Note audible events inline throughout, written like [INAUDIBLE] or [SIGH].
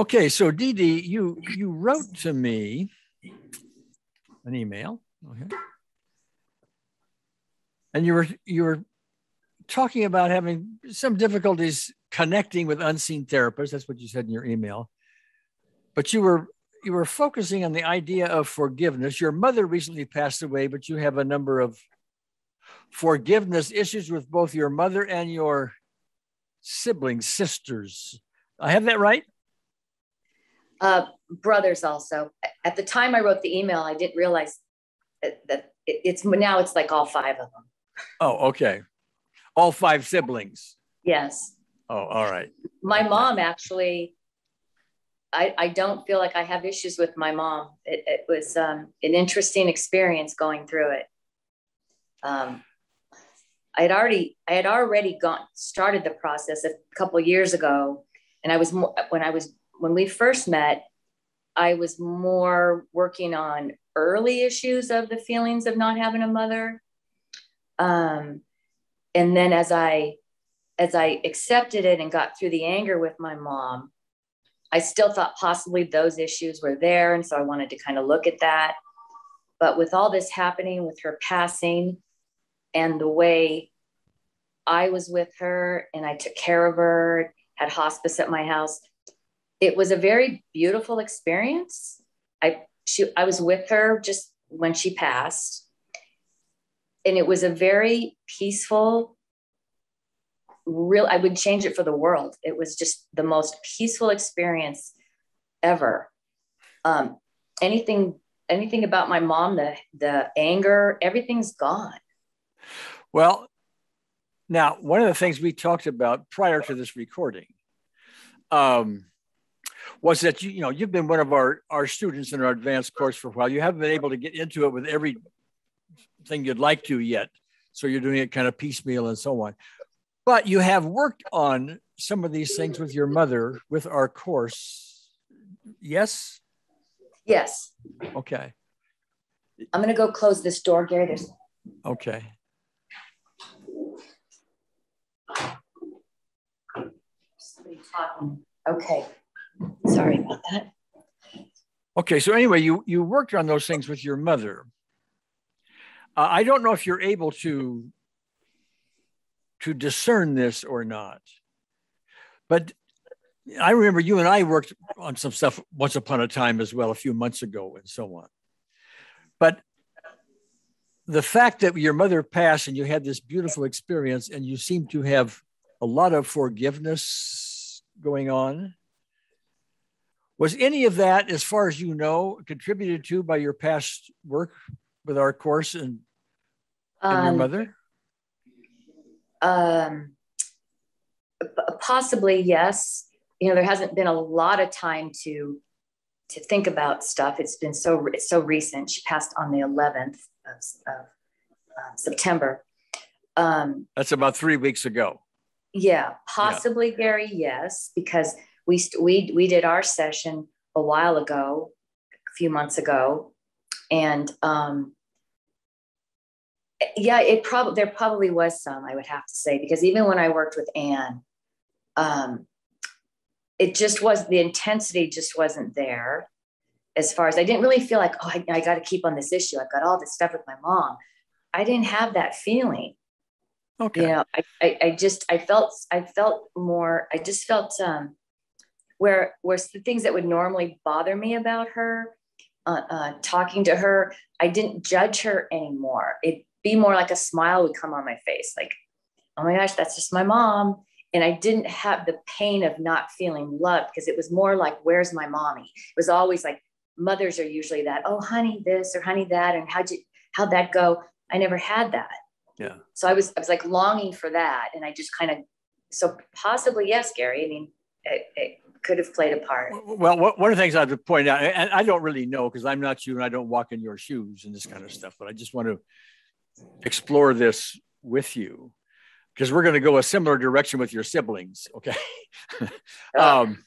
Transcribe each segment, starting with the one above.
Okay, so DeeDee, you you wrote to me an email. Okay. And you were you were talking about having some difficulties connecting with unseen therapists. That's what you said in your email. But you were you were focusing on the idea of forgiveness. Your mother recently passed away, but you have a number of forgiveness issues with both your mother and your siblings, sisters. I have that right? Uh, brothers also. At the time I wrote the email, I didn't realize that, it's now it's like all five of them. Oh, okay. All five siblings. Yes. Oh, all right. My mom actually, I, I don't feel like I have issues with my mom. It, it was um, an interesting experience going through it. Um, I had already I had already gone started the process a couple years ago, and I was more, when I was when we first met, I was more working on early issues of the feelings of not having a mother. Um, and then as I as I accepted it and got through the anger with my mom, I still thought possibly those issues were there. And so I wanted to kind of look at that. But with all this happening with her passing and the way I was with her and I took care of her, had hospice at my house, it was a very beautiful experience. I she I was with her just when she passed. And it was a very peaceful, real I would change it for the world. It was just the most peaceful experience ever. Um, anything anything about my mom, the the anger, everything's gone. Well, now one of the things we talked about prior to this recording um, was that you, you know you've been one of our our students in our advanced course for a while. You haven't been able to get into it with every thing you'd like to yet, so you're doing it kind of piecemeal and so on. But you have worked on some of these things with your mother with our course. Yes. Yes. Okay. I'm gonna go close this door, Gary. There's okay. Okay. Sorry about that. Okay, so anyway, you you worked on those things with your mother. Uh, I don't know if you're able to to discern this or not, but I remember you and I worked on some stuff once upon a time as well, a few months ago, and so on. But the fact that your mother passed and you had this beautiful experience, and you seem to have a lot of forgiveness going on was any of that, as far as you know, contributed to by your past work with our course and, and um, your mother? Um, possibly, yes. You know, there hasn't been a lot of time to to think about stuff. It's been so it's so recent. She passed on the 11th of, of uh, September. Um, That's about three weeks ago. Yeah, possibly, yeah. Gary. Yes, because we we we did our session a while ago, a few months ago, and um, yeah, it probably there probably was some I would have to say because even when I worked with Anne, um, it just was the intensity just wasn't there. As far as I didn't really feel like oh I, I got to keep on this issue. I've got all this stuff with my mom. I didn't have that feeling. Okay. You know, I, I, I just I felt I felt more. I just felt um, where where the things that would normally bother me about her uh, uh, talking to her i didn't judge her anymore. It'd be more like a smile would come on my face like oh my gosh that's just my mom. And i didn't have the pain of not feeling loved because it was more like where's my mommy? It was always like mothers are usually that oh honey this or honey that and how'd you how'd that go? I never had that. Yeah. So i was i was like longing for that and i just kind of so possibly yes gary i mean it, it, could have played a part. Well, one of the things I would point out, and I don't really know because I'm not you and I don't walk in your shoes and this kind of stuff, but I just want to explore this with you because we're going to go a similar direction with your siblings. Okay. [LAUGHS] um,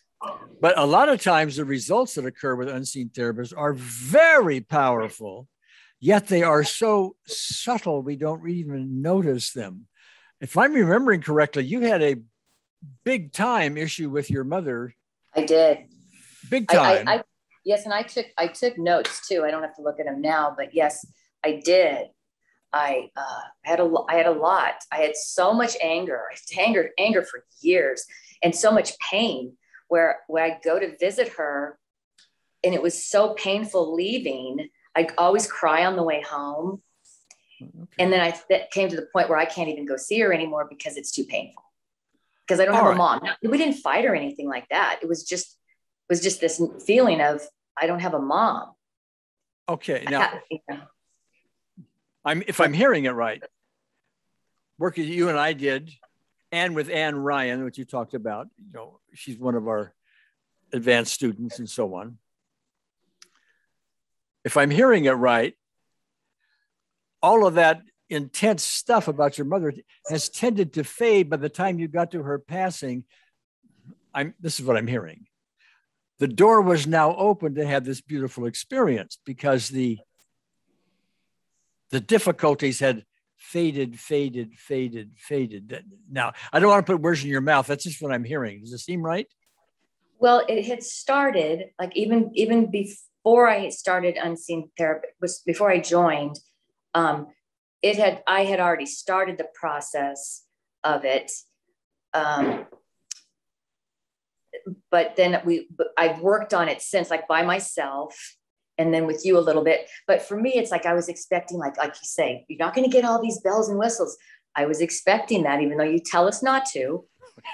but a lot of times the results that occur with unseen therapists are very powerful, yet they are so subtle we don't even notice them. If I'm remembering correctly, you had a big time issue with your mother I did. big time. I, I, yes, and I took I took notes too. I don't have to look at them now, but yes, I did. I uh, had a I had a lot. I had so much anger. I had anger anger for years, and so much pain. Where where I go to visit her, and it was so painful leaving. I always cry on the way home, okay. and then I that came to the point where I can't even go see her anymore because it's too painful. Because I don't All have right. a mom. We didn't fight or anything like that. It was just it was just this feeling of I don't have a mom. Okay, now. I'm if I'm hearing it right, work that you and I did, and with Anne Ryan, which you talked about, you know, she's one of our advanced students and so on. If I'm hearing it right, all of that intense stuff about your mother has tended to fade by the time you got to her passing. I'm this is what I'm hearing. The door was now open to have this beautiful experience because the the difficulties had faded, faded, faded, faded. Now, I don't want to put words in your mouth. That's just what I'm hearing. Does it seem right? Well, it had started like even even before I started unseen therapy was before I joined. Um, it had I had already started the process of it. Um, but then we I've worked on it since like by myself and then with you a little bit. But for me, it's like I was expecting, like like you say, you're not going to get all these bells and whistles. I was expecting that, even though you tell us not to.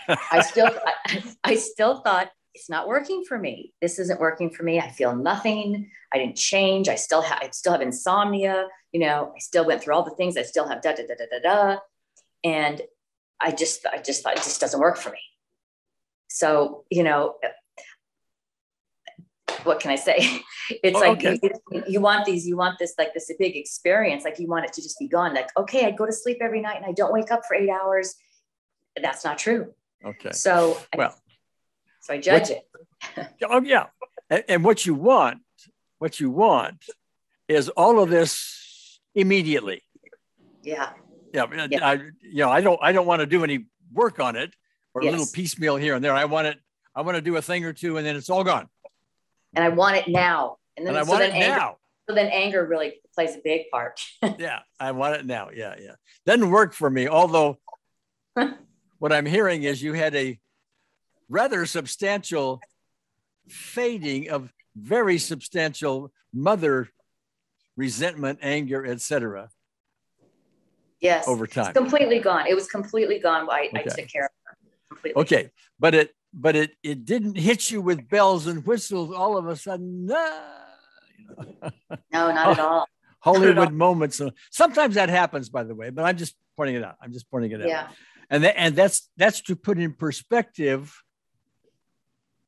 I still I, [LAUGHS] I still thought it's not working for me. This isn't working for me. I feel nothing. I didn't change. I still have I still have insomnia. You know, I still went through all the things. I still have da da da da da da. And I just I just thought it just doesn't work for me. So, you know, what can I say? [LAUGHS] It's oh, like okay. you, you, want these, you want this like this big experience, like you want it to just be gone. Like, okay, I go to sleep every night and I don't wake up for eight hours. That's not true. Okay. So well, so I judge what, it. [LAUGHS] oh yeah, and, and what you want, what you want, is all of this immediately. Yeah. Yeah. yeah. I, you know, I don't, I don't want to do any work on it or yes. a little piecemeal here and there. I want it. I want to do a thing or two, and then it's all gone and I want it now. And then and I so want it anger, now. So then anger really plays a big part. [LAUGHS] yeah, I want it now. Yeah, yeah. Doesn't work for me. Although [LAUGHS] what I'm hearing is you had a rather substantial fading of very substantial mother resentment, anger, etc. Yes. Over time. It's completely gone. It was completely gone. I, okay. I took care of her. Completely. Okay. But it but it it didn't hit you with bells and whistles all of a sudden. [LAUGHS] No, no, not at all. [LAUGHS] Hollywood moments. Sometimes that happens, by the way, but I'm just pointing it out. I'm just pointing it out. Yeah. And that, and that's that's to put in perspective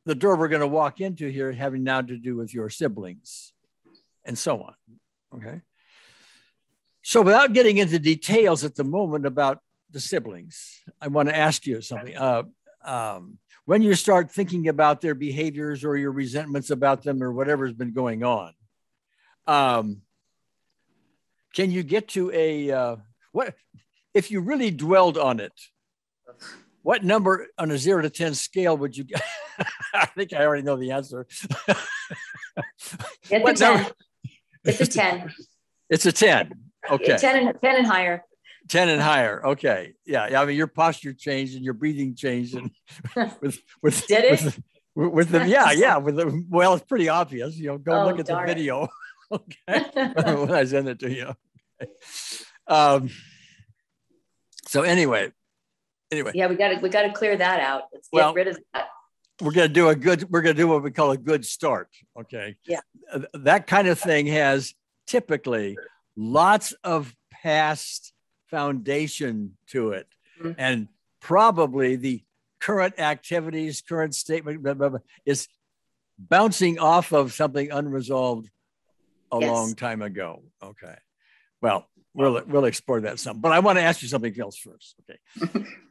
the door we're going to walk into here having now to do with your siblings and so on. Okay. So without getting into details at the moment about the siblings, I want to ask you something. Uh, um, when you start thinking about their behaviors or your resentments about them or whatever's been going on, um, can you get to a uh, what if you really dwelled on it? What number on a zero to 10 scale would you get? [LAUGHS] I think I already know the answer. it's a 10. It's a 10. It's a 10. Okay. 10 and, 10 and higher. 10 and higher. Okay. Yeah. Yeah. I mean, your posture changed and your breathing changed. And [LAUGHS] with, with, did it? With, with them. Yeah. [LAUGHS] Yeah. With the, well, it's pretty obvious. You know, go oh, look at the video. [LAUGHS] okay. when I send it to you. Okay. Um, so anyway, anyway. Yeah. We got to, we got to clear that out. Let's get well, rid of that. We're going to do a good, we're going to do what we call a good start. Okay. Yeah. That kind of thing has typically lots of past foundation to it. Mm-hmm. And probably the current activities, current statement blah, blah, blah, is bouncing off of something unresolved a yes. long time ago. Okay. Well, we'll we'll explore that some. But I want to ask you something else first. Okay. [LAUGHS]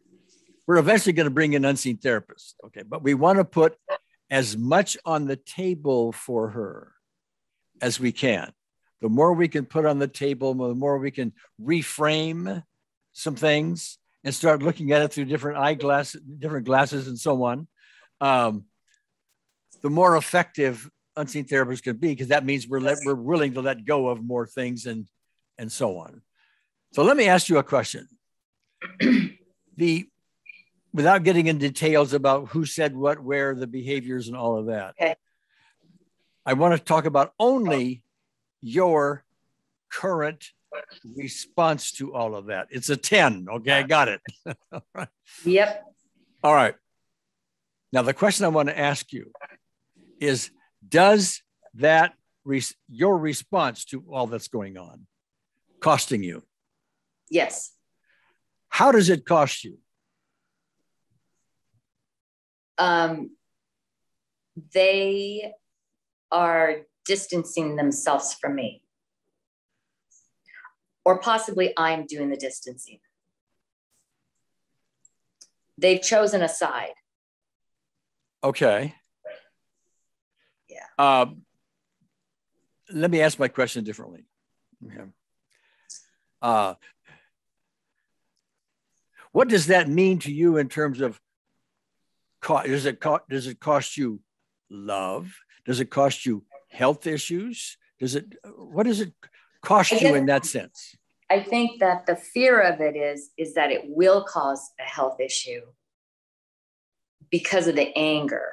We're eventually going to bring in unseen therapists. Okay. But we want to put as much on the table for her as we can the more we can put on the table, the more we can reframe some things and start looking at it through different eyeglasses, different glasses, and so on. Um, the more effective unseen therapists can be, because that means we're let, we're willing to let go of more things and and so on. So let me ask you a question. [CLEARS THROAT] the without getting into details about who said what, where, the behaviors, and all of that. Okay. I want to talk about only oh. your current response to all of that. It's a 10. Okay, I got it. [LAUGHS] Yep. All right. Now, the question I want to ask you is Does that, res- your response to all that's going on, costing you? Yes. How does it cost you? Um, they are distancing themselves from me. Or possibly I'm doing the distancing. They've chosen a side. Okay. Yeah. Um, let me ask my question differently. Okay. Uh, what does that mean to you in terms of cost? Does it co- does it cost you love? Does it cost you health issues? Does it what does it cost I you in that sense? I think that the fear of it is is that it will cause a health issue because of the anger.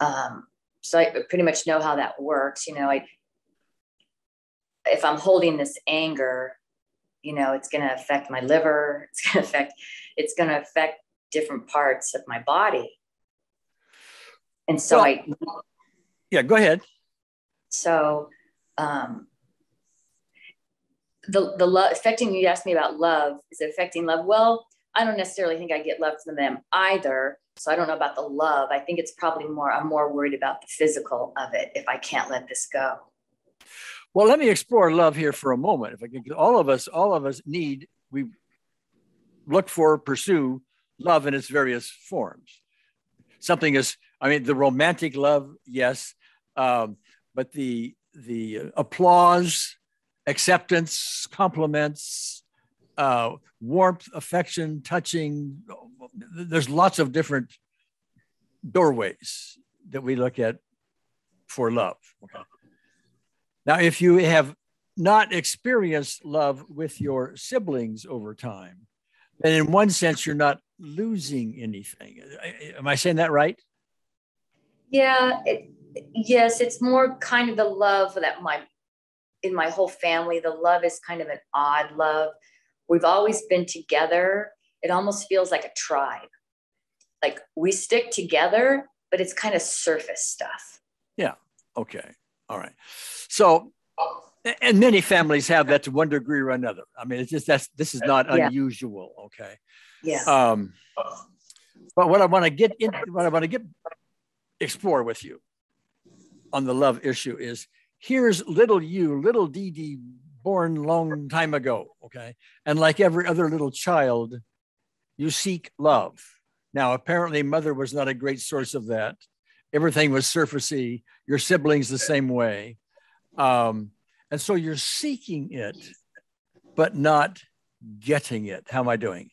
Um, so I pretty much know how that works. You know, I if I'm holding this anger, you know, it's going to affect my liver. [LAUGHS] It's going to affect it's going to affect different parts of my body. And so Well- I Yeah, go ahead. so um, the the love affecting you asked me about love is it affecting love well i don't necessarily think i get love from them either so i don't know about the love i think it's probably more i'm more worried about the physical of it if i can't let this go Well, let me explore love here for a moment. If I can, all of us, all of us need we look for, pursue love in its various forms. Something is, I mean, the romantic love, yes, um, but the the applause, acceptance, compliments, uh, warmth, affection, touching. There's lots of different doorways that we look at for love. Okay. Now, if you have not experienced love with your siblings over time, then in one sense, you're not losing anything. Am I saying that right? yeah it, yes it's more kind of the love that my in my whole family the love is kind of an odd love we've always been together it almost feels like a tribe like we stick together but it's kind of surface stuff Yeah. Okay. All right. So, and many families have that to one degree or another. I mean, it's just that's this is not Yeah. unusual. Okay. yeah Um, but what I want to get in, what I want to get explore with you on the love issue is here's little you, little DeeDee, born long time ago. Okay, and like every other little child, you seek love. Now, apparently, mother was not a great source of that. Everything was surfacey. Your siblings the same way, um, and so you're seeking it, but not getting it. How am I doing?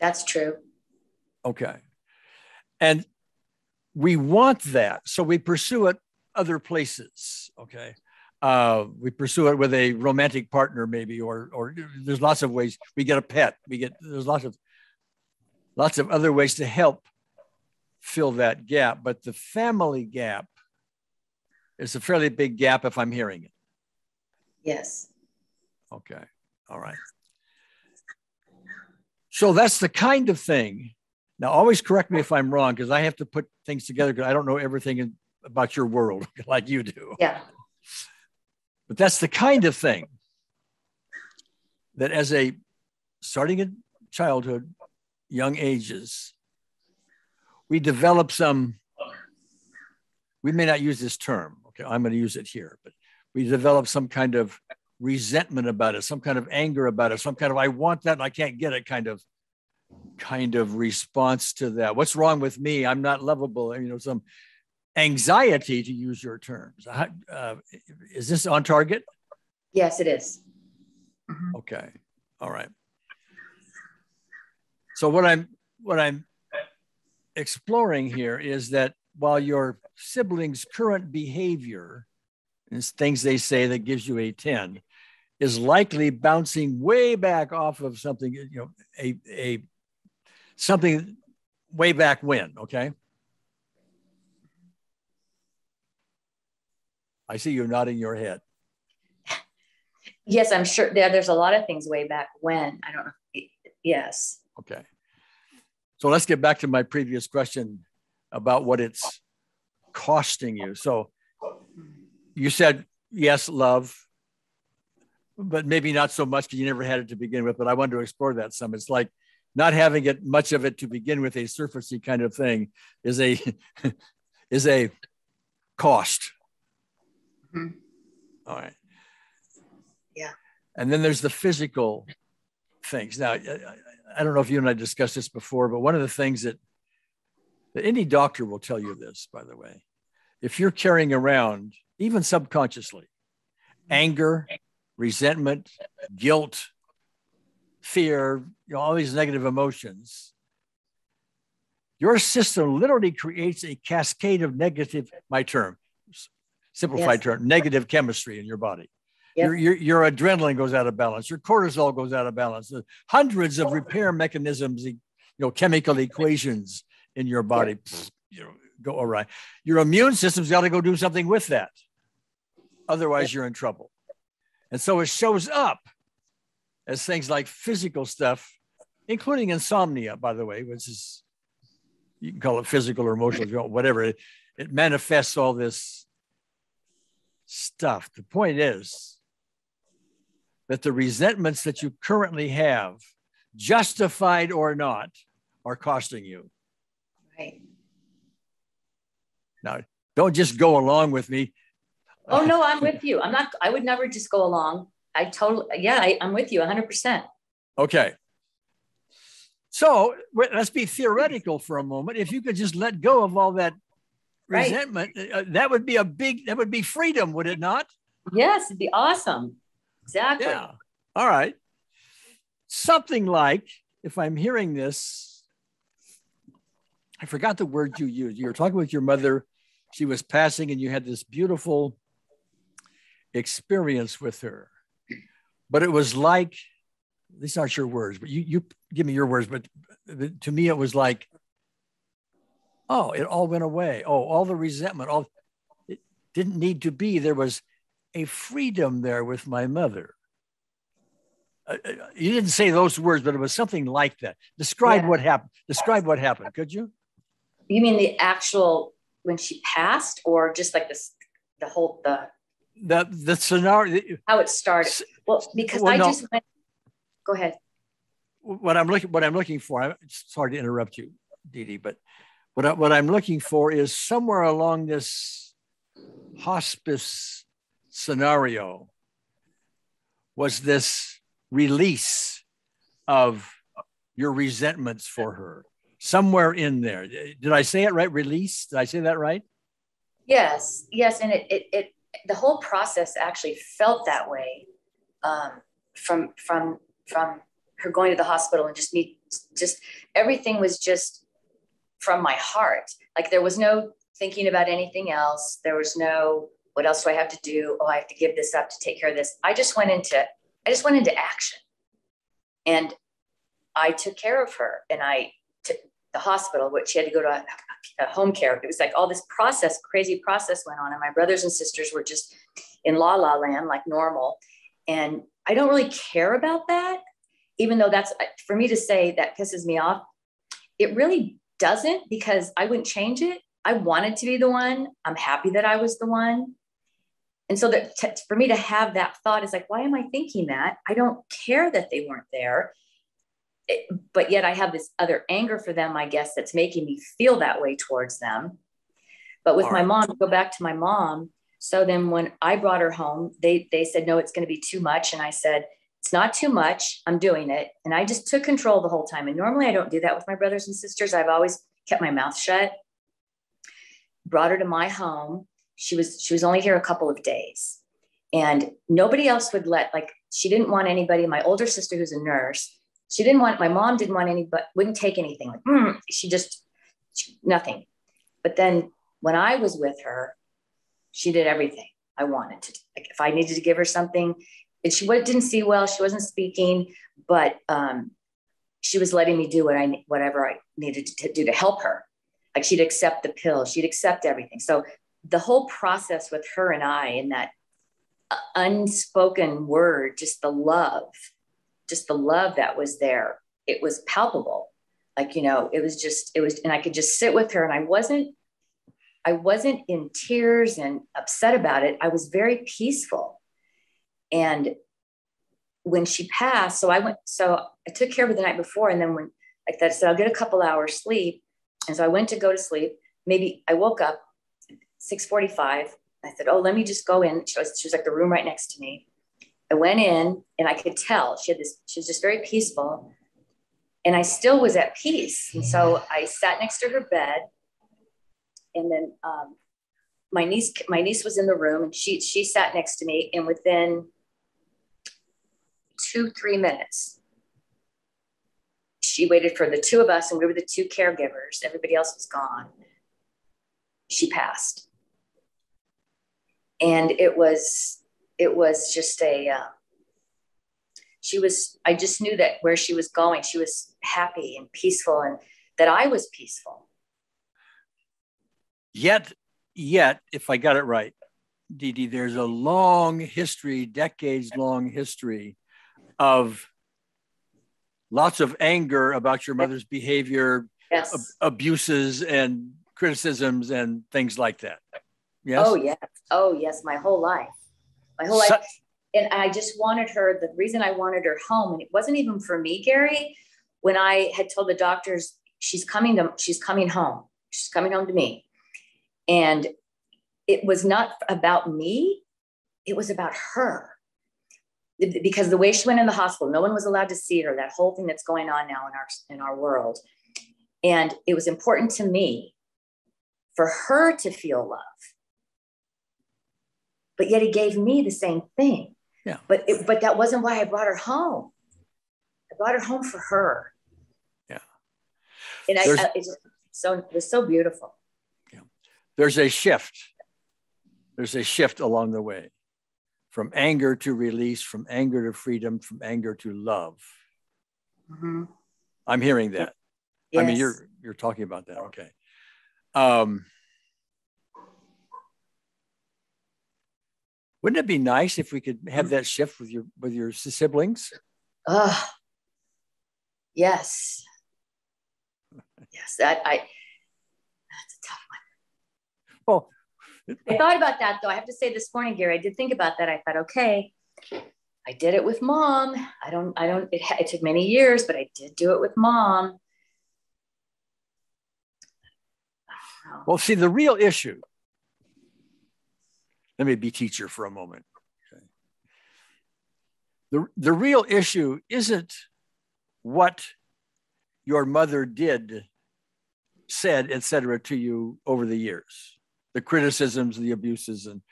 that's true Okay. And we want that. So we pursue it other places. Okay. Uh, we pursue it with a romantic partner, maybe, or or there's lots of ways. We get a pet. We get there's lots of lots of other ways to help fill that gap. But the family gap is a fairly big gap if I'm hearing it. Yes Okay. All right. So that's the kind of thing. Now, always correct me if I'm wrong, because I have to put things together because I don't know everything in, about your world [LAUGHS] like you do. yeah But that's the kind of thing that, as a starting in childhood, young ages, we develop some. We may not use this term. Okay, I'm going to use it here, but we develop some kind of resentment about it, some kind of anger about it, some kind of I want that and I can't get it kind of kind of response to that. What's wrong with me? I'm not lovable. You know, some anxiety to use your terms. Uh, is this on target? yes it is Mhm. Okay. All right. So what I'm what I'm exploring here is that while your siblings' current behavior is things they say that gives you a 10 is likely bouncing way back off of something, you know, a, a something way back when, okay? I see you nodding your head. [LAUGHS] Yes, I'm sure there, there's a lot of things way back when. I don't know. Yes. Okay. So let's get back to my previous question about what it's costing you. So you said, yes, love, but maybe not so much because you never had it to begin with. But I wanted to explore that some. It's like not having it much of it to begin with, a surfacey kind of thing, is a [LAUGHS] is a cost. Mm-hmm. All right. Yeah. And then there's the physical things. Now, I don't know if you and I discussed this before, but one of the things that, that any doctor will tell you this, by the way, if you're carrying around, even subconsciously, anger, resentment, guilt, fear, you know, all these negative emotions, your system literally creates a cascade of negative, my term, simplified yes. term, negative chemistry in your body. Yep. Your, your, your, adrenaline goes out of balance. Your cortisol goes out of balance. There's hundreds of repair mechanisms, you know, chemical equations in your body, yep. you know, go awry. Your immune system's got to go do something with that. Otherwise, you're in trouble. And so it shows up as things like physical stuff, including insomnia, by the way, which is, you can call it physical or emotional, whatever. It, it manifests all this stuff. The point is that the resentments that you currently have, justified or not, are costing you. Right. Now, don't just go along with me. Oh no, I'm with you. I'm not. I would never just go along. I totally. Yeah, I, I'm with you 100. percent Okay. So let's be theoretical for a moment. If you could just let go of all that right. resentment, uh, that would be a big, that would be freedom, would it not? Yes, it'd be awesome. Exactly. Yeah. All right. Something like, if I'm hearing this, I forgot the word you used. You were talking with your mother. She was passing, and you had this beautiful experience with her. But it was like, these aren't your words, but you, you give me your words. But to me, it was like oh, it all went away. Oh, all the resentment, all it didn't need to be. There was a freedom there with my mother. Uh, uh you didn't say those words, but it was something like that. Describe yeah. what happened. Describe what happened, could you? You mean the actual when she passed, or just like this, the whole the the the scenario? How it started? Well, because well, I no. just went. Go ahead. What I'm looking, what I'm looking for. I'm sorry to interrupt you, DeeDee, but what, I, what I'm looking for is somewhere along this hospice scenario was this release of your resentments for her somewhere in there. Did I say it right? Release? Did I say that right? Yes, yes. And it, it, it the whole process actually felt that way um, from, from, from her going to the hospital and just me, just everything was just from my heart. Like there was no thinking about anything else. There was no, what else do I have to do? Oh, I have to give this up to take care of this. I just went into, I just went into action. And I took care of her and I took the hospital, which she had to go to a home care. It was like all this process, crazy process went on. And my brothers and sisters were just in la la land, like normal. And I don't really care about that, even though that's for me to say that pisses me off. It really doesn't because I wouldn't change it. I wanted to be the one. I'm happy that I was the one. And so that t- for me to have that thought is like, why am I thinking that? I don't care that they weren't there. It, but yet I have this other anger for them, I guess, that's making me feel that way towards them. But with All my right. mom, go back to my mom. So then when I brought her home, they they said, no, it's going to be too much. And I said, it's not too much. I'm doing it. And I just took control the whole time. And normally I don't do that with my brothers and sisters. I've always kept my mouth shut. Brought her to my home. She was she was only here a couple of days. And nobody else would let like she didn't want anybody. My older sister who's a nurse, she didn't want my mom didn't want any but wouldn't take anything. Like mm, she just she, nothing. But then when I was with her, she did everything I wanted to. Like if I needed to give her something, and she didn't see well, she wasn't speaking, but um, she was letting me do what I whatever I needed to do to help her. Like she'd accept the pill, she'd accept everything. So the whole process with her and I in that unspoken word, just the love, just the love that was there, it was palpable. Like, you know, it was just, it was, and I could just sit with her and I wasn't, I wasn't in tears and upset about it. I was very peaceful. And when she passed, so I went, so I took care of her the night before. And then when, like that, said, I'll get a couple hours sleep. And so I went to go to sleep. Maybe I woke up 645. I said, oh, let me just go in. She was, she was like the room right next to me. I went in and I could tell she had this, she was just very peaceful. And I still was at peace. And so I sat next to her bed. And then um, my niece, my niece was in the room and she she sat next to me. And within two, three minutes. She waited for the two of us, and we were the two caregivers. Everybody else was gone. She passed. And it was, it was just a, uh, she was, I just knew that where she was going, she was happy and peaceful, and that I was peaceful. Yet, yet, if I got it right, DeeDee, there's a long history, decades long history of lots of anger about your mother's behavior, yes. ab- abuses and criticisms and things like that. Yes. Oh yes. Oh yes. My whole life. My whole life. And I just wanted her. The reason I wanted her home, and it wasn't even for me, Gary. When I had told the doctors she's coming to, she's coming home. She's coming home to me, and it was not about me. It was about her because the way she went in the hospital, no one was allowed to see her. That whole thing that's going on now in our in our world, and it was important to me for her to feel love. But yet, he gave me the same thing. Yeah. But it, but that wasn't why I brought her home. I brought her home for her. Yeah. And I, I it, so it was so beautiful. Yeah. There's a shift. There's a shift along the way from anger to release, from anger to freedom, from anger to love. Mm-hmm. I'm hearing that. Yes. I mean, you're you're talking about that. Okay. Um, wouldn't it be nice if we could have that shift with your with your siblings? Uh, yes. Yes, that I. That's a tough one. Well, I thought about that though. I have to say this morning, Gary, I did think about that. I thought, okay, I did it with mom. I don't, I don't, it, it took many years, but I did do it with mom. Well, see, the real issue, let me be teacher for a moment. Okay. The, the real issue isn't what your mother did, said, etc., to you over the years the criticisms, the abuses, and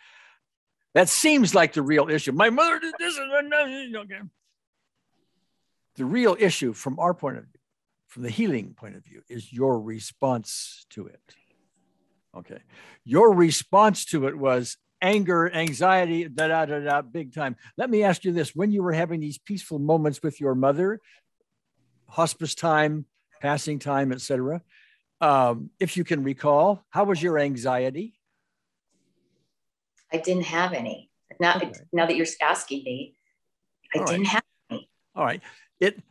that seems like the real issue. My mother did this, and okay. The real issue, from our point of view, from the healing point of view, is your response to it. Okay, your response to it was anger, anxiety, da da da da, big time. Let me ask you this: When you were having these peaceful moments with your mother, hospice time, passing time, etc., um, if you can recall, how was your anxiety? I didn't have any. Now, okay. now that you're asking me, I All didn't right. have any. All right. It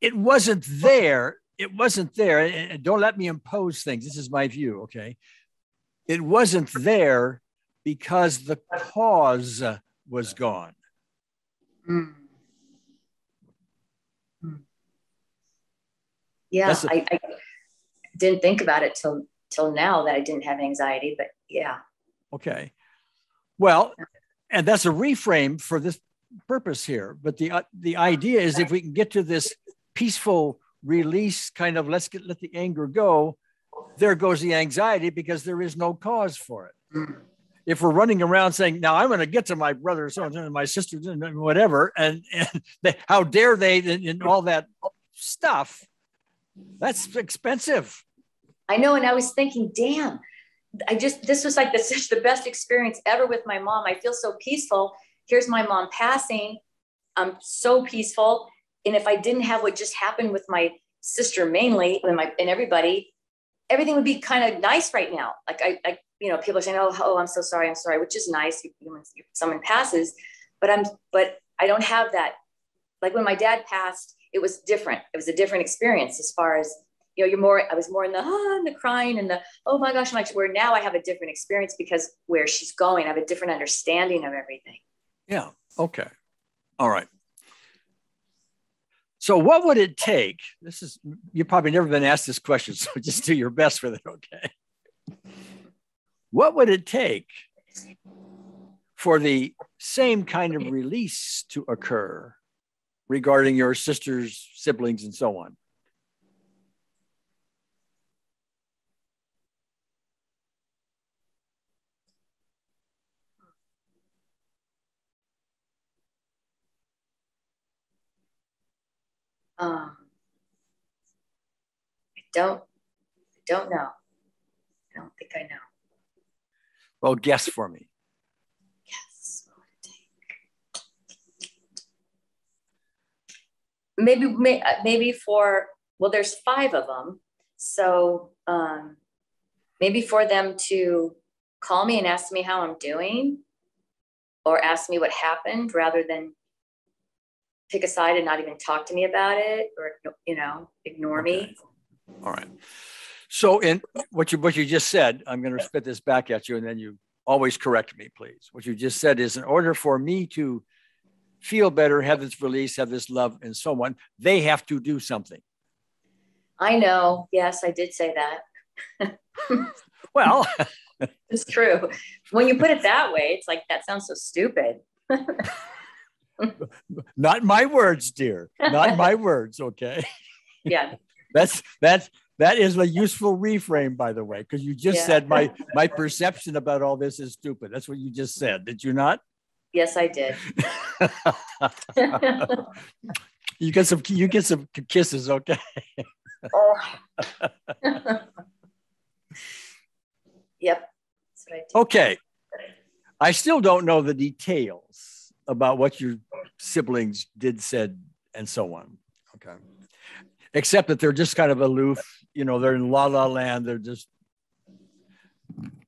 it wasn't there. It wasn't there. And don't let me impose things. This is my view. Okay. It wasn't there because the cause was gone. Mm. Yeah, a, I, I didn't think about it till till now that I didn't have anxiety, but yeah. Okay. Well, and that's a reframe for this purpose here. But the uh, the idea is if we can get to this peaceful release, kind of let's get let the anger go, there goes the anxiety because there is no cause for it. If we're running around saying, "Now I'm going to get to my brother, so and my sister, and whatever," and, and [LAUGHS] they, how dare they, and, and all that stuff, that's expensive. I know, and I was thinking, damn, I just, this was like the, [LAUGHS] the best experience ever with my mom. I feel so peaceful. Here's my mom passing. I'm so peaceful. And if I didn't have what just happened with my sister mainly and my and everybody, everything would be kind of nice right now. Like I, I, you know, people are saying, "Oh, oh, I'm so sorry, I'm sorry," which is nice when someone passes. But I'm, but I don't have that. Like when my dad passed, it was different. It was a different experience as far as you know. You're more. I was more in the ah, and the crying and the oh my gosh, much. Where now I have a different experience because where she's going, I have a different understanding of everything. Yeah. Okay. All right. So, what would it take? This is, you've probably never been asked this question, so [LAUGHS] just do your best with it, okay? What would it take for the same kind of release to occur regarding your sisters, siblings, and so on? Um, I don't, I don't know. I don't think I know. Well, guess for me. Yes. Maybe, maybe for, well, there's five of them. So um, maybe for them to call me and ask me how I'm doing or ask me what happened rather than pick a side and not even talk to me about it or you know ignore okay. me all right so in what you what you just said i'm going to spit this back at you and then you always correct me please what you just said is in order for me to feel better have this release have this love and so on they have to do something i know yes i did say that [LAUGHS] well [LAUGHS] it's true when you put it that way it's like that sounds so stupid [LAUGHS] Not my words, dear. Not my words. Okay. Yeah. that's that's that is a useful reframe, by the way, because you just yeah. said my my perception about all this is stupid. That's what you just said. Did you not? Yes, I did. [LAUGHS] you get some you get some kisses, okay? oh. [LAUGHS] yep. I okay. I still don't know the details about what your siblings did, said, and so on. Okay. Except that they're just kind of aloof. You know, they're in la la land. They're just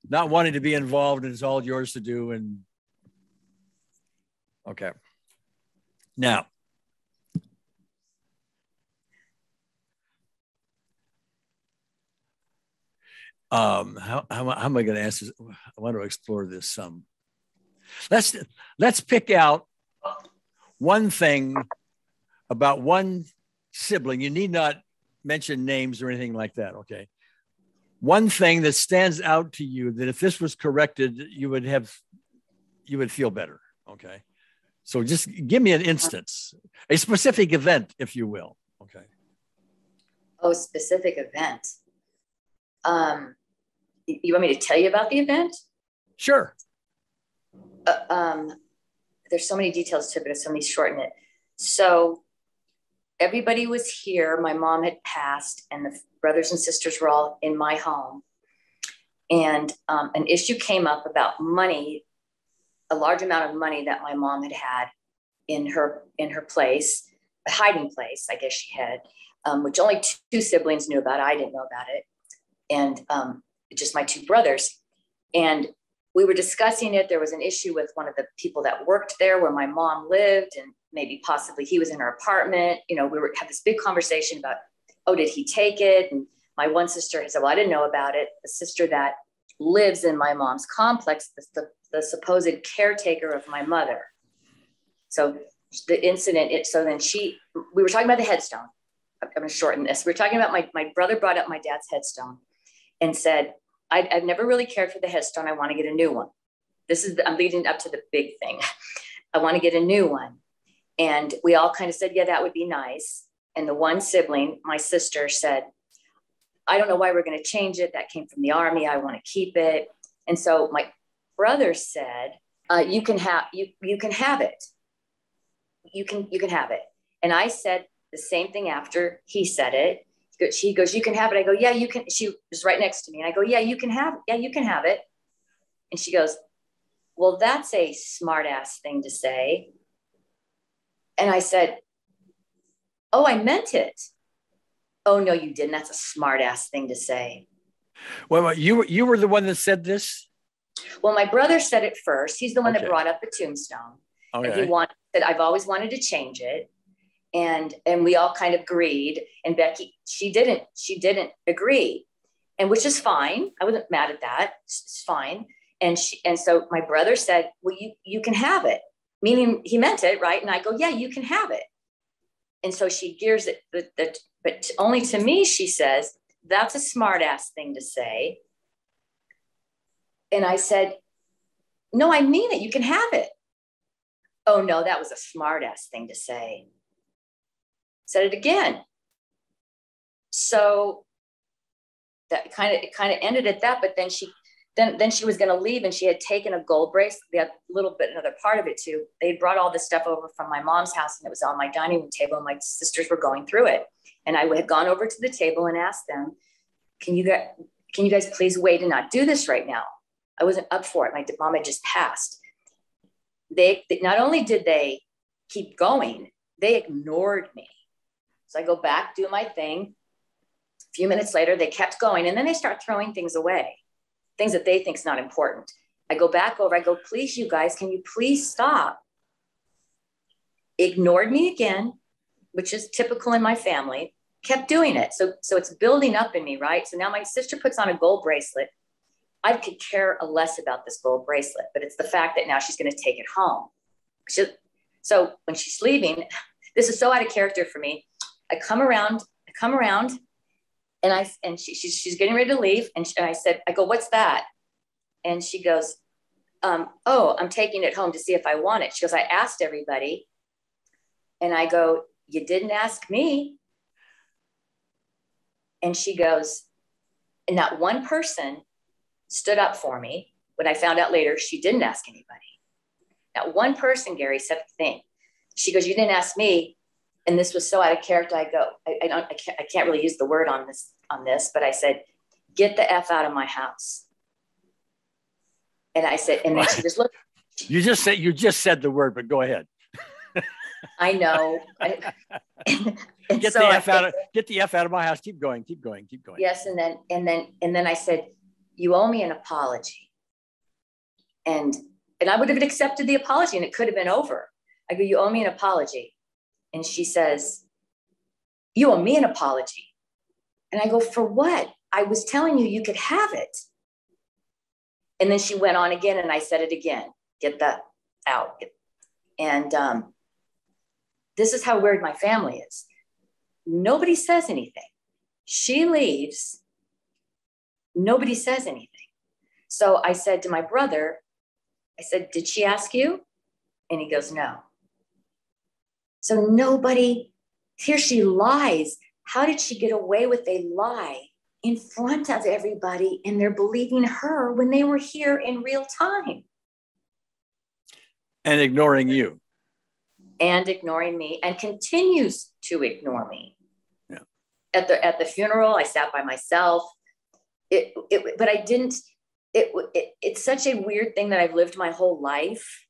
not wanting to be involved, and it's all yours to do. And okay. Now, um, how, how, how am I going to answer? This? I want to explore this some. Let's let's pick out one thing about one sibling. You need not mention names or anything like that. Okay. One thing that stands out to you that if this was corrected, you would have you would feel better. Okay. So just give me an instance, a specific event, if you will. Okay. Oh, specific event. Um, you want me to tell you about the event? Sure uh, um, there's so many details to it, but so many shorten it. So everybody was here. My mom had passed, and the brothers and sisters were all in my home. And um, an issue came up about money, a large amount of money that my mom had had in her in her place, a hiding place, I guess she had, um, which only two siblings knew about. I didn't know about it, and um, just my two brothers. And we were discussing it. There was an issue with one of the people that worked there where my mom lived, and maybe possibly he was in her apartment. You know, we were had this big conversation about, oh, did he take it? And my one sister said, well, I didn't know about it. The sister that lives in my mom's complex, the, the, the supposed caretaker of my mother. So the incident, it, so then she, we were talking about the headstone. I'm going to shorten this. We're talking about my, my brother brought up my dad's headstone and said, I, have never really cared for the headstone. I want to get a new one. This is, the, I'm leading up to the big thing. [LAUGHS] I want to get a new one. And we all kind of said, yeah, that would be nice. And the one sibling, my sister, said, I don't know why we're going to change it. That came from the army. I want to keep it. And so my brother said, uh, you can have you you can have it. You can you can have it. And I said the same thing after he said it she goes, you can have it. I go, yeah, you can. She was right next to me. And I go, yeah, you can have it. Yeah, you can have it. And she goes, well, that's a smart ass thing to say. And I said, oh, I meant it. Oh, no, you didn't. That's a smart ass thing to say. Well, you, you were the one that said this? Well, my brother said it first. He's the one okay. that brought up the tombstone. Okay. And he wanted that I've always wanted to change it. And and we all kind of agreed. And Becky, she didn't, she didn't agree. And which is fine. I wasn't mad at that. It's fine. And she and so my brother said, Well, you you can have it. Meaning he meant it, right? And I go, Yeah, you can have it. And so she gears it, but, but, but only to me, she says, That's a smart ass thing to say and I said, No, I mean it. You can have it. Oh, no, that was a smart ass thing to say. Said it again. So that kind of it kind of ended at that, but then she then then she was going to leave and she had taken a gold bracelet, the little bit another part of it too. They brought all this stuff over from my mom's house and it was on my dining room table and my sisters were going through it. And I had gone over to the table and asked them, "Can you get can you guys please wait and not do this right now?" I wasn't up for it. My mom had just passed. They, they not only did they keep going, they ignored me. So I go back, do my thing. A few minutes later, they kept going, and then they start throwing things away, things that they think is not important. I go back over, I go, please, you guys, can you please stop? Ignored me again, which is typical in my family, kept doing it. So, so it's building up in me, right? So now my sister puts on a gold bracelet I could care less about this gold bracelet, but it's the fact that now she's going to take it home. She, so when she's leaving, this is so out of character for me. I come around, I come around, and I and she, she's she's getting ready to leave, and, she, and I said, I go, what's that? And she goes, um, oh, I'm taking it home to see if I want it. She goes, I asked everybody, and I go, you didn't ask me. And she goes, and not one person stood up for me. When I found out later, she didn't ask anybody. Not one person, Gary, said a thing. She goes, You didn't ask me. And this was so out of character. I go, I, I don't, I can't, I can't really use the word on this, on this, but I said, Get the F out of my house. And I said, and then she just looked. [LAUGHS] You just said you just said the word, but go ahead. [LAUGHS] I know. [LAUGHS] get so the F out of get the F out of my house. Keep going, keep going, keep going. Yes, and then and then and then I said, you owe me an apology. And and I would have accepted the apology and it could have been over. I go, you owe me an apology. And she says, you owe me an apology. And I go, for what? I was telling you you could have it. And then she went on again and I said it again, get that out. And um, this is how weird my family is. Nobody says anything. She leaves Nobody says anything. So I said to my brother, I said, Did she ask you? And he goes, No. So nobody, here she lies. How did she get away with a lie in front of everybody and they're believing her when they were here in real time? And ignoring you. And ignoring me and continues to ignore me. Yeah. At the at the funeral, I sat by myself it, it but I didn't, it, it, it's such a weird thing that I've lived my whole life.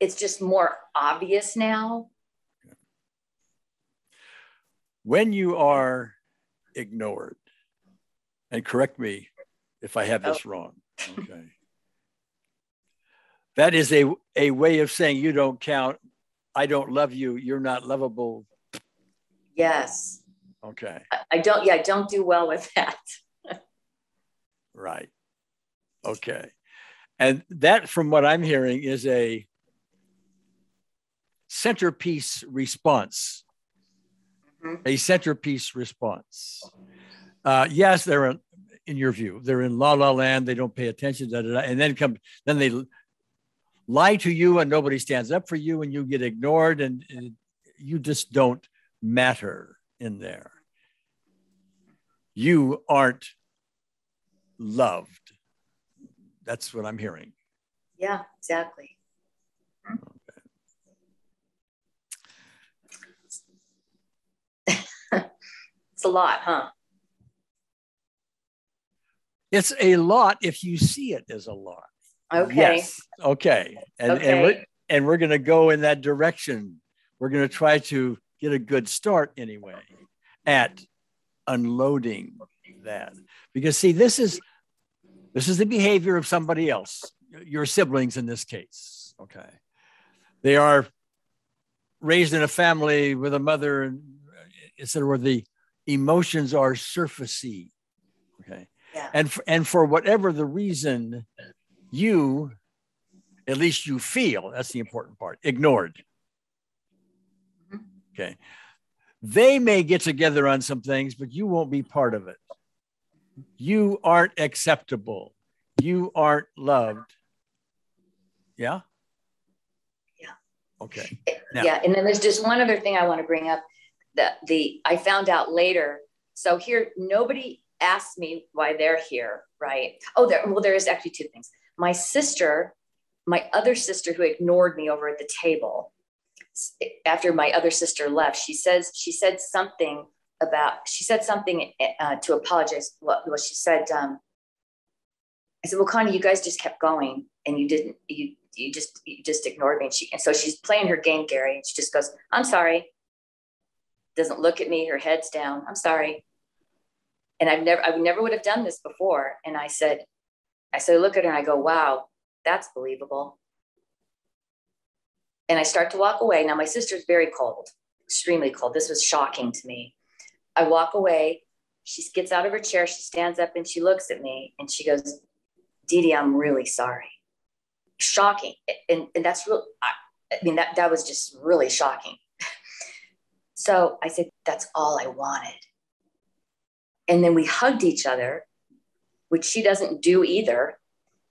It's just more obvious now. When you are ignored, and correct me if I have this wrong, okay. [LAUGHS] that is a, a way of saying you don't count. I don't love you. You're not lovable. Yes. Okay. I, I don't, yeah, I don't do well with that. [LAUGHS] Right. Okay. And that, from what I'm hearing, is a centerpiece response. Mm-hmm. A centerpiece response. Uh, yes, they're in, in your view, they're in la la land. They don't pay attention, da, da, da, and then come, then they lie to you, and nobody stands up for you, and you get ignored, and, and you just don't matter in there. You aren't loved. That's what I'm hearing. Yeah, exactly. It's a lot, huh? It's a lot if you see it as a lot. Okay. Yes. Okay. And, Okay. and we're, and we're going to go in that direction. We're going to try to get a good start anyway at unloading that. Because see, this is this is the behavior of somebody else, your siblings in this case. Okay. They are raised in a family with a mother and etc. where the emotions are surfacey. Okay. Yeah. And for, and for whatever the reason, you, at least you feel, that's the important part, ignored. Mhm. Okay. They may get together on some things, but you won't be part of it. You aren't acceptable. You aren't loved. Yeah? Yeah. Okay. Now- Yeah, and then there's just one other thing I want to bring up that the I found out later. So here, nobody asked me why they're here, right? Oh, there. Well, there is actually two things. My sister, my other sister, who ignored me over at the table after my other sister left, she says she said something about she said something uh, to apologize. Well, well she said, um, I said, well, Connie, you guys just kept going and you didn't you you just you just ignored me. And she and so she's playing her game, Gary, and she just goes, I'm sorry. Doesn't look at me, her head's down. I'm sorry. And I've never I never would have done this before. And I said, I said, I look at her and I go, wow, that's believable. And I start to walk away. Now my sister's very cold, extremely cold. This was shocking to me. I walk away. She gets out of her chair, she stands up and she looks at me and she goes, DeeDee, I'm really sorry shocking and, and that's real I, I mean that that was just really shocking so i said that's all i wanted. And then we hugged each other which she doesn't do either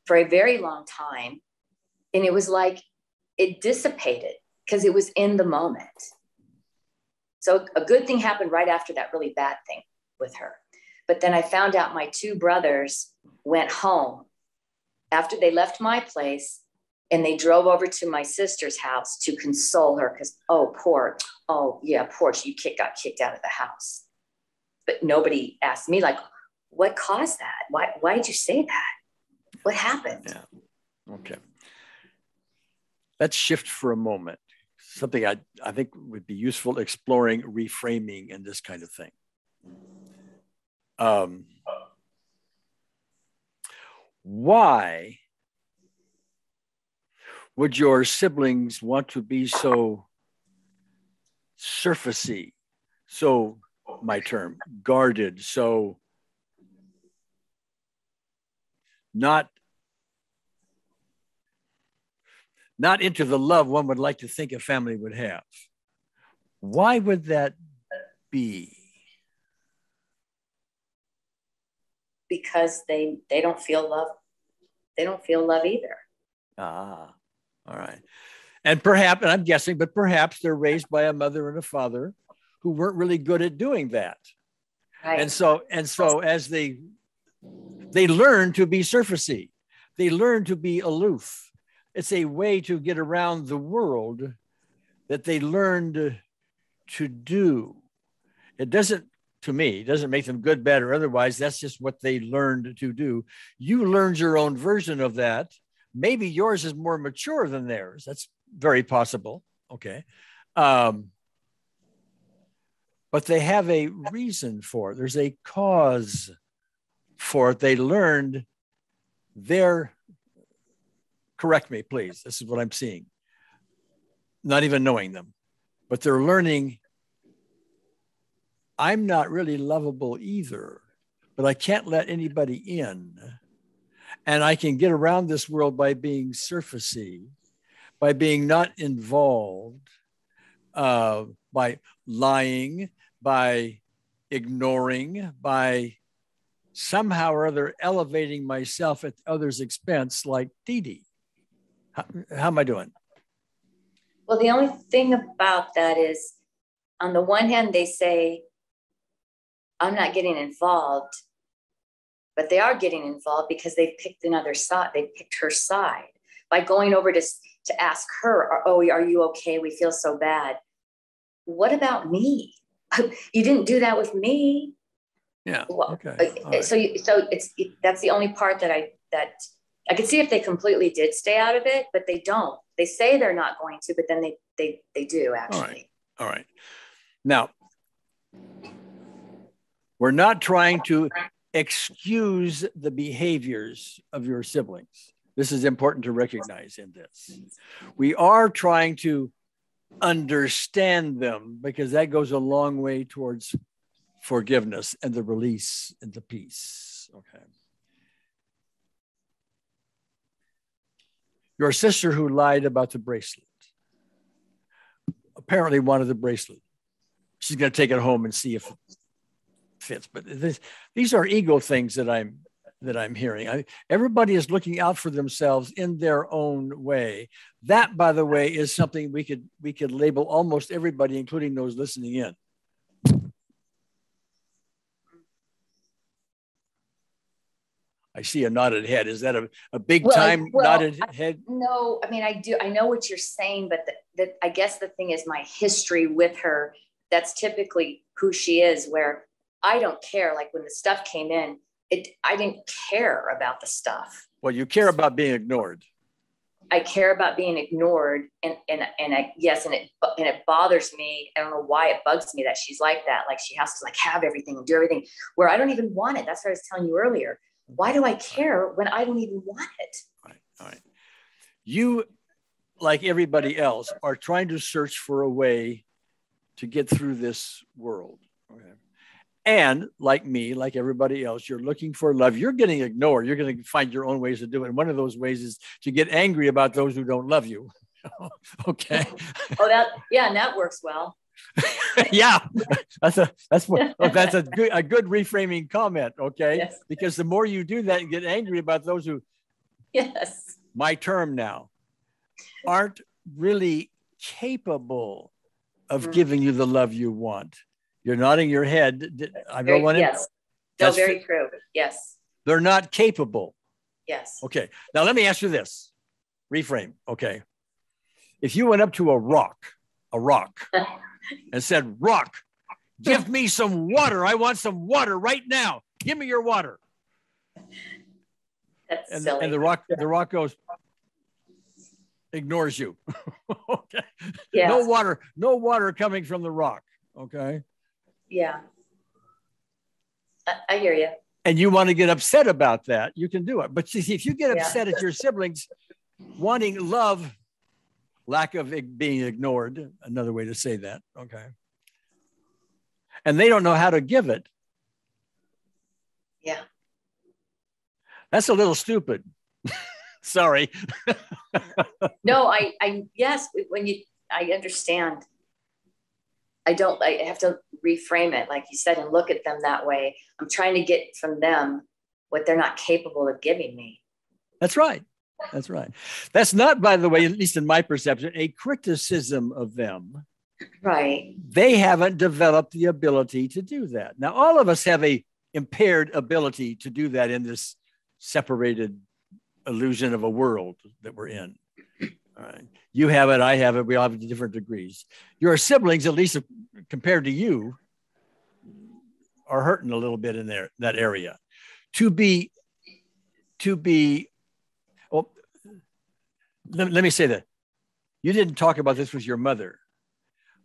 for a very long time. And it was like it dissipated because it was in the moment. So a good thing happened right after that really bad thing with her. But then i found out my two brothers went home after they left my place and they drove over to my sister's house to console her because oh poor oh yeah poor she kick, got kicked out of the house but nobody asked me like what caused that why why did you say that what happened Yeah. Okay. Let's shift for a moment. Something I, I think would be useful exploring reframing and this kind of thing. Um, why would your siblings want to be so surfacey, so my term, guarded, so not not into the love one would like to think a family would have. Why would that be? because they they don't feel love they don't feel love either Ah, all right. And perhaps, and I'm guessing, but perhaps they're raised by a mother and a father who weren't really good at doing that. right And so, and so as they they learn to be surfacey, they learn to be aloof. It's a way to get around the world that they learned to do. It doesn't, to me, it doesn't make them good, bad, or otherwise. That's just what they learned to do. You learned your own version of that. Maybe yours is more mature than theirs. That's very possible. Okay. Um, but they have a reason for it. There's a cause for it. They learned their, correct me, please. This is what I'm seeing. Not even knowing them, but they're learning I'm not really lovable either, but I can't let anybody in. And I can get around this world by being surfacey, by being not involved, uh, by lying, by ignoring, by somehow or other elevating myself at others' expense, like Dee. How, how am I doing? well the only thing about that is on the one hand they say i'm not getting involved but they are getting involved because they've picked another side they picked her side by going over to, to ask her oh are you okay we feel so bad what about me [LAUGHS] you didn't do that with me. Yeah. Well, okay. uh, right. so you, so it's it, that's the only part that I that I could see if they completely did stay out of it, but they don't. They say they're not going to, but then they they they do actually. All right. All right. Now, we're not trying to excuse the behaviors of your siblings. This is important to recognize in this. We are trying to understand them because that goes a long way towards forgiveness and the release and the peace. Okay. Your sister who lied about the bracelet apparently wanted the bracelet. She's going to take it home and see if fits. But this, these are ego things that I'm that I'm hearing. I, everybody is looking out for themselves in their own way. That, by the way, is something we could we could label almost everybody, including those listening in. I see a nodded head. Is that a, a big well, time well, nodded I, head? No, I mean I do. I know what you're saying, but that I guess the thing is my history with her. That's typically who she is. Where I don't care. Like when the stuff came in, it I didn't care about the stuff. Well, you care about being ignored. I care about being ignored, and and and I yes, and it and it bothers me. I don't know why it bugs me that she's like that. Like she has to like have everything and do everything where I don't even want it. That's what I was telling you earlier. Why do I care when I don't even want it? All right. All right. You, like everybody else, are trying to search for a way to get through this world. Okay. And like me, like everybody else, you're looking for love. You're getting ignored. You're going to find your own ways to do it. And one of those ways is to get angry about those who don't love you. [LAUGHS] okay. Oh, that, yeah, and that works well. [LAUGHS] yeah, that's a that's what oh, that's a good a good reframing comment. Okay, yes. because the more you do that and get angry about those who, yes, my term now, aren't really capable of mm. giving you the love you want. You're nodding your head. I very, one. Yes, that's no, very true. Yes, they're not capable. Yes. Okay. Now let me ask you this. Reframe. Okay. If you went up to a rock, a rock. [LAUGHS] and said, Rock, give [LAUGHS] me some water. I want some water right now. Give me your water. That's and, silly. and the rock, the rock goes, ignores you. [LAUGHS] okay. Yeah. No water, no water coming from the rock. Okay. Yeah. I, I hear you. And you want to get upset about that, you can do it. But see, if you get upset yeah. at your siblings wanting love lack of being ignored, another way to say that. Okay. And they don't know how to give it. Yeah. That's a little stupid. [LAUGHS] Sorry. [LAUGHS] no, I, I, yes, when you, I understand. I don't, I have to reframe it, like you said, and look at them that way. I'm trying to get from them what they're not capable of giving me. That's right. That's right. That's not, by the way, at least in my perception, a criticism of them. Right. They haven't developed the ability to do that. Now, all of us have a impaired ability to do that in this separated illusion of a world that we're in. You have it, I have it, we all have different degrees. Your siblings, at least compared to you, are hurting a little bit in there that area. To be to be oh, let, let me say that you didn't talk about this with your mother,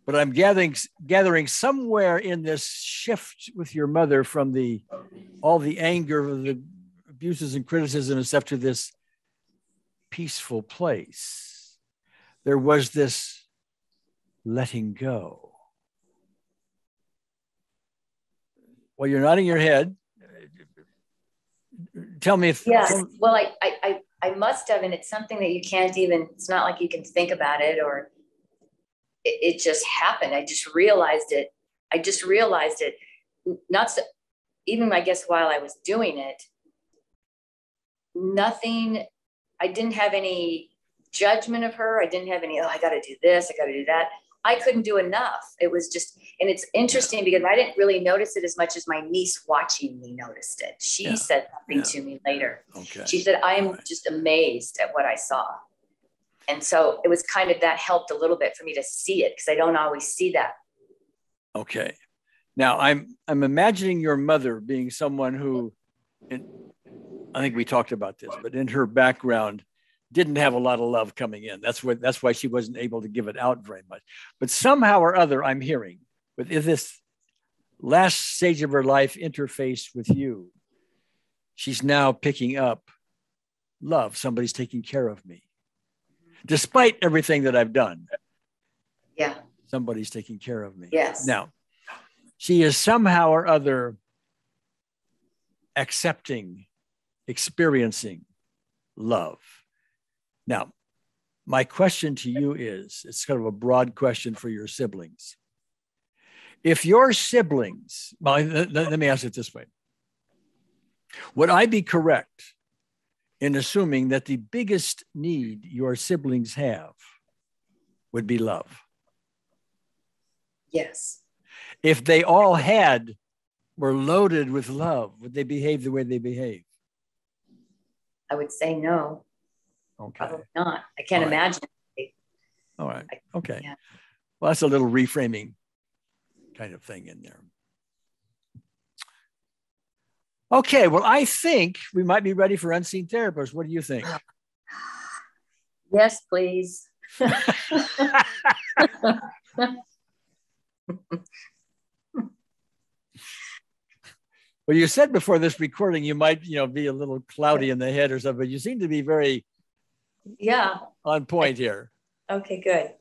but I'm gathering gathering somewhere in this shift with your mother from the all the anger of the abuses and criticism and stuff to this peaceful place. There was this letting go. Well, you're nodding your head. Tell me if. Yes. Well, I, I, I must have, and it's something that you can't even, it's not like you can think about it or it, it just happened. I just realized it. I just realized it. Not so, even I guess while I was doing it, nothing, I didn't have any judgment of her. I didn't have any, oh, I got to do this, I got to do that. I couldn't do enough. It was just, and it's interesting because I didn't really notice it as much as my niece watching me noticed it. She yeah. said something yeah. to me later. Okay. She said, I am right. just amazed at what I saw. And so it was kind of that helped a little bit for me to see it because I don't always see that. Okay. Now I'm I'm imagining your mother being someone who, in, I think we talked about this, but in her background, didn't have a lot of love coming in. That's what that's why she wasn't able to give it out very much. But somehow or other, I'm hearing with this last stage of her life interface with you, she's now picking up love. Somebody's taking care of me, despite everything that I've done. Yeah. Somebody's taking care of me. Yes. Now, she is somehow or other accepting, experiencing love. Now, my question to you is it's kind of a broad question for your siblings. If your siblings, well, let, let me ask it this way Would I be correct in assuming that the biggest need your siblings have would be love? Yes if they all had were loaded with love, would they behave the way they behave? I would say no. Okay. Probably not. I can't All right. imagine. All right. Okay. Yeah. Well, that's a little reframing kind of thing in there. Okay. Well, I think we might be ready for unseen therapists. What do you think? [SIGHS] Yes, please. [LAUGHS] Well, you said before this recording you might, you know, be a little cloudy in the head or something. But you seem to be very yeah. on point here. Okay, good.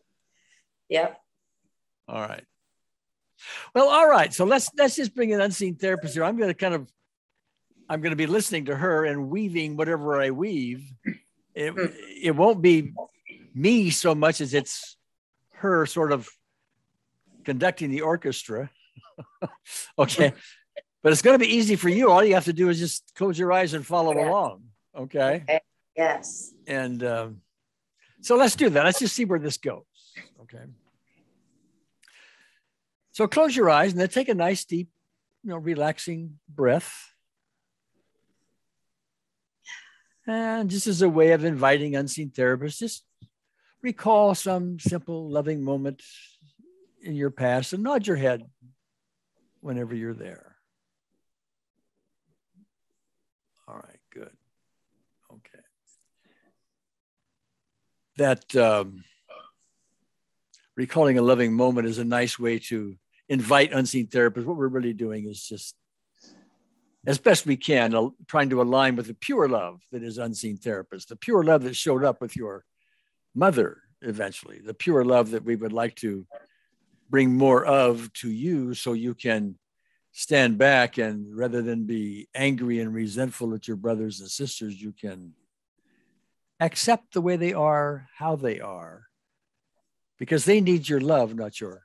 Yep. All right. Well, all right. So let's let's just bring an unseen therapist here. I'm going to kind of I'm going to be listening to her and weaving whatever I weave. It hmm. it won't be me so much as it's her sort of conducting the orchestra. [LAUGHS] okay. But it's going to be easy for you. All you have to do is just close your eyes and follow Yeah. along. Okay. Yes. And um, so let's do that. Let's just see where this goes. Okay. So close your eyes and then take a nice, deep, you know, relaxing breath. And just as a way of inviting unseen therapists, just recall some simple, loving moment in your past and nod your head whenever you're there. All right, good. Okay. That um, recalling a loving moment is a nice way to invite unseen therapists. What we're really doing is just, as best we can, trying to align with the pure love that is unseen therapist, the pure love that showed up with your mother eventually, the pure love that we would like to bring more of to you so you can stand back and rather than be angry and resentful at your brothers and sisters, you can accept the way they are, how they are, because they need your love, not your,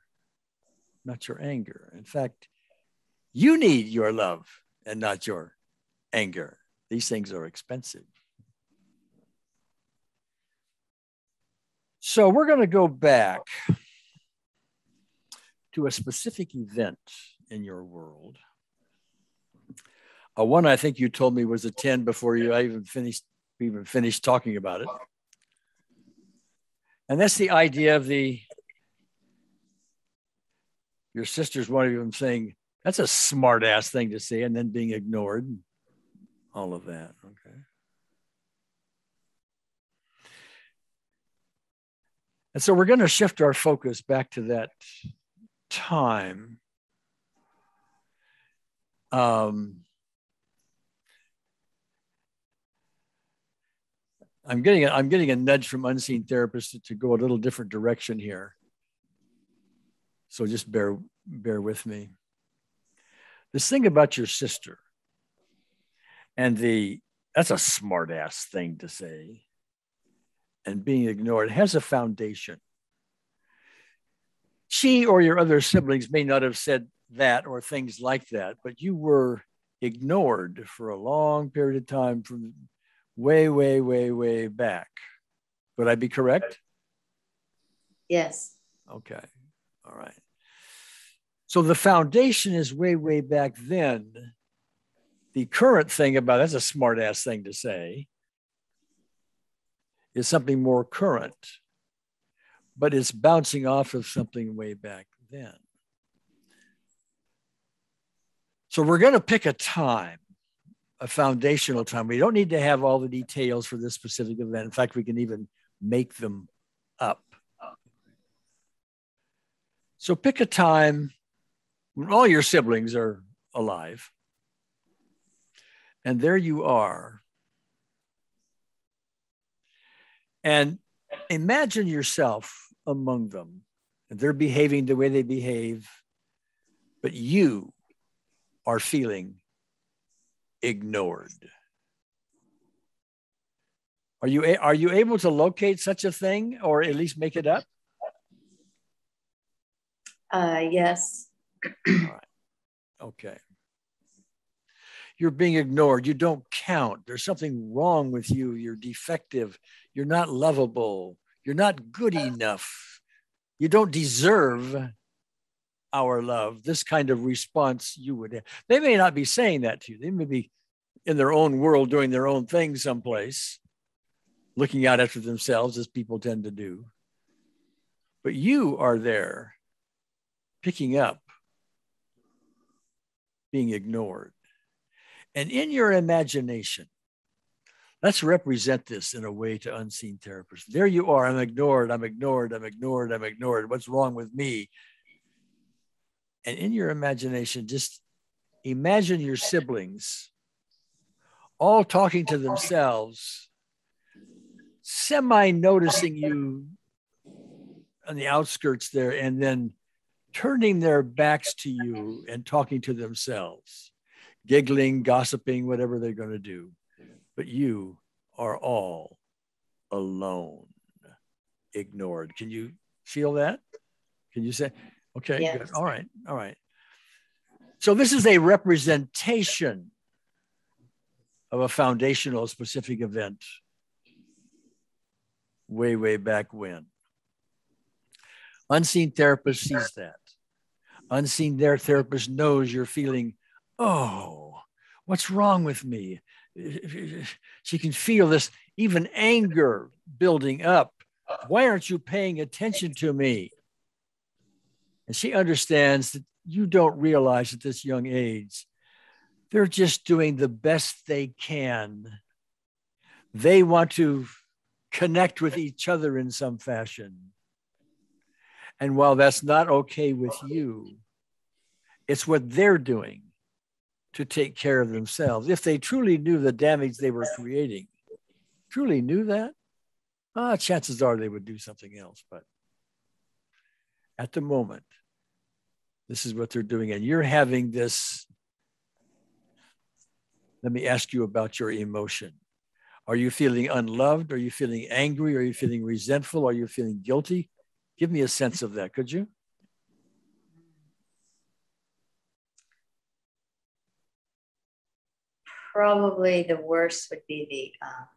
not your anger. In fact, you need your love and not your anger. These things are expensive. So we're going to go back to a specific event in your world. Uh, one I think you told me was a 10 before you I even finished we even finished talking about it. And that's the idea of the your sister's one of them saying, that's a smart ass thing to say, and then being ignored. All of that. Okay. And so we're going to shift our focus back to that time um, I'm getting a, I'm getting a nudge from unseen therapists to, to go a little different direction here. So just bear bear with me. This thing about your sister and the that's a smart ass thing to say and being ignored has a foundation. She or your other siblings may not have said that or things like that, but you were ignored for a long period of time from way, way, way, way back. Would I be correct? Yes. Okay. All right. So the foundation is way, way back then. The current thing about that's a smart ass thing to say is something more current, but it's bouncing off of something way back then. So we're going to pick a time, a foundational time. We don't need to have all the details for this specific event. In fact, we can even make them up. So pick a time when all your siblings are alive. And there you are. And imagine yourself among them. And they're behaving the way they behave, but you are feeling ignored. Are you, are you able to locate such a thing or at least make it up? Uh, yes. Okay. You're being ignored. You don't count. There's something wrong with you. You're defective. You're not lovable. You're not good enough. You don't deserve our love. This kind of response you would have. They may not be saying that to you. They may be in their own world doing their own thing someplace, looking out after themselves as people tend to do. But you are there picking up being ignored. And in your imagination, let's represent this in a way to unseen therapists. There you are. I'm ignored. I'm ignored. I'm ignored. I'm ignored. What's wrong with me? And in your imagination, just imagine your siblings all talking to themselves, semi noticing you on the outskirts there, and then turning their backs to you and talking to themselves, giggling, gossiping, whatever they're going to do. But you are all alone, ignored. Can you feel that? Can you say, okay, yes. good. All right, all right. So this is a representation of a foundational specific event way, way back when. Unseen therapist sees that unseen their therapist knows you're feeling, oh, what's wrong with me? She can feel this even anger building up. Why aren't you paying attention to me? And she understands that you don't realize at this young age, they're just doing the best they can. They want to connect with each other in some fashion. And while that's not okay with you, it's what they're doing to take care of themselves. If they truly knew the damage they were creating, truly knew that, ah, chances are they would do something else. But at the moment, this is what they're doing. And you're having this. Let me ask you about your emotion. Are you feeling unloved? Are you feeling angry? Are you feeling resentful? Are you feeling guilty? Give me a sense of that, could you? Probably the worst would be the, um,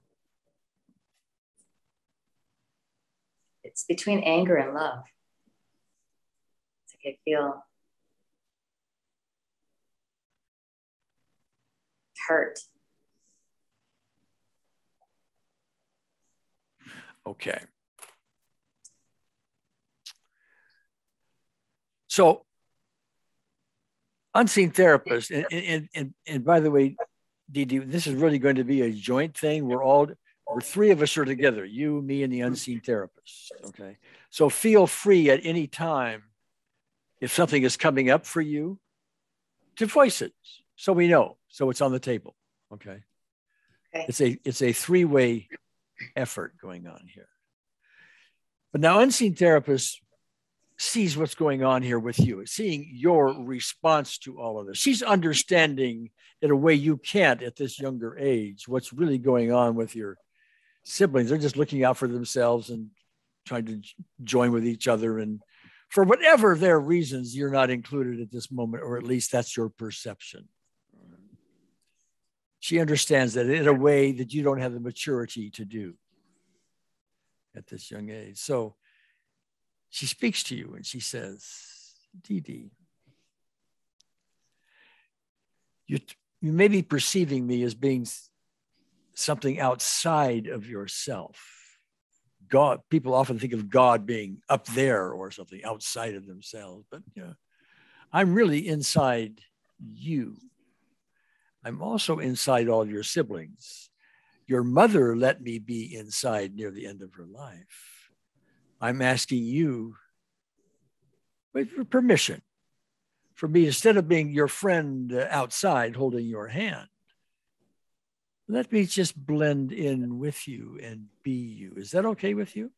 it's between anger and love. It's like I feel hurt. Okay. So, unseen therapist, and, and, and, and by the way, Dee this is really going to be a joint thing. We're all, we're three of us are together, you, me, and the unseen therapist. Okay. So feel free at any time if something is coming up for you to voice it so we know. So it's on the table. Okay. okay. It's a it's a three-way effort going on here. But now unseen therapist sees what's going on here with you, seeing your response to all of this. She's understanding in a way you can't at this younger age what's really going on with your siblings. They're just looking out for themselves and trying to join with each other. And for whatever their reasons, you're not included at this moment, or at least that's your perception. She understands that in a way that you don't have the maturity to do at this young age. So, she speaks to you and she says, DeeDee, you, you may be perceiving me as being something outside of yourself. God, people often think of God being up there or something outside of themselves, but you know, I'm really inside you. I'm also inside all your siblings. Your mother let me be inside near the end of her life. I'm asking you for permission for me, instead of being your friend outside holding your hand, let me just blend in with you and be you. Is that okay with you?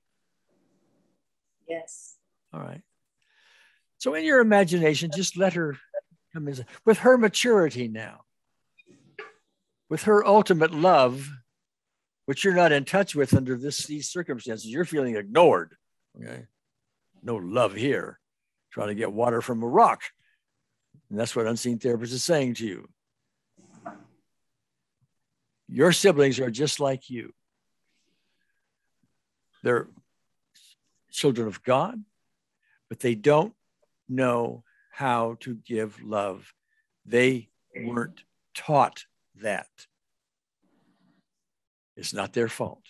Yes. All right. So, in your imagination, just let her come in with her maturity now, with her ultimate love, which you're not in touch with under this, these circumstances. You're feeling ignored. Okay. No love here. Trying to get water from a rock. And that's what unseen therapist is saying to you. Your siblings are just like you. They're children of God, but they don't know how to give love. They weren't taught that. It's not their fault.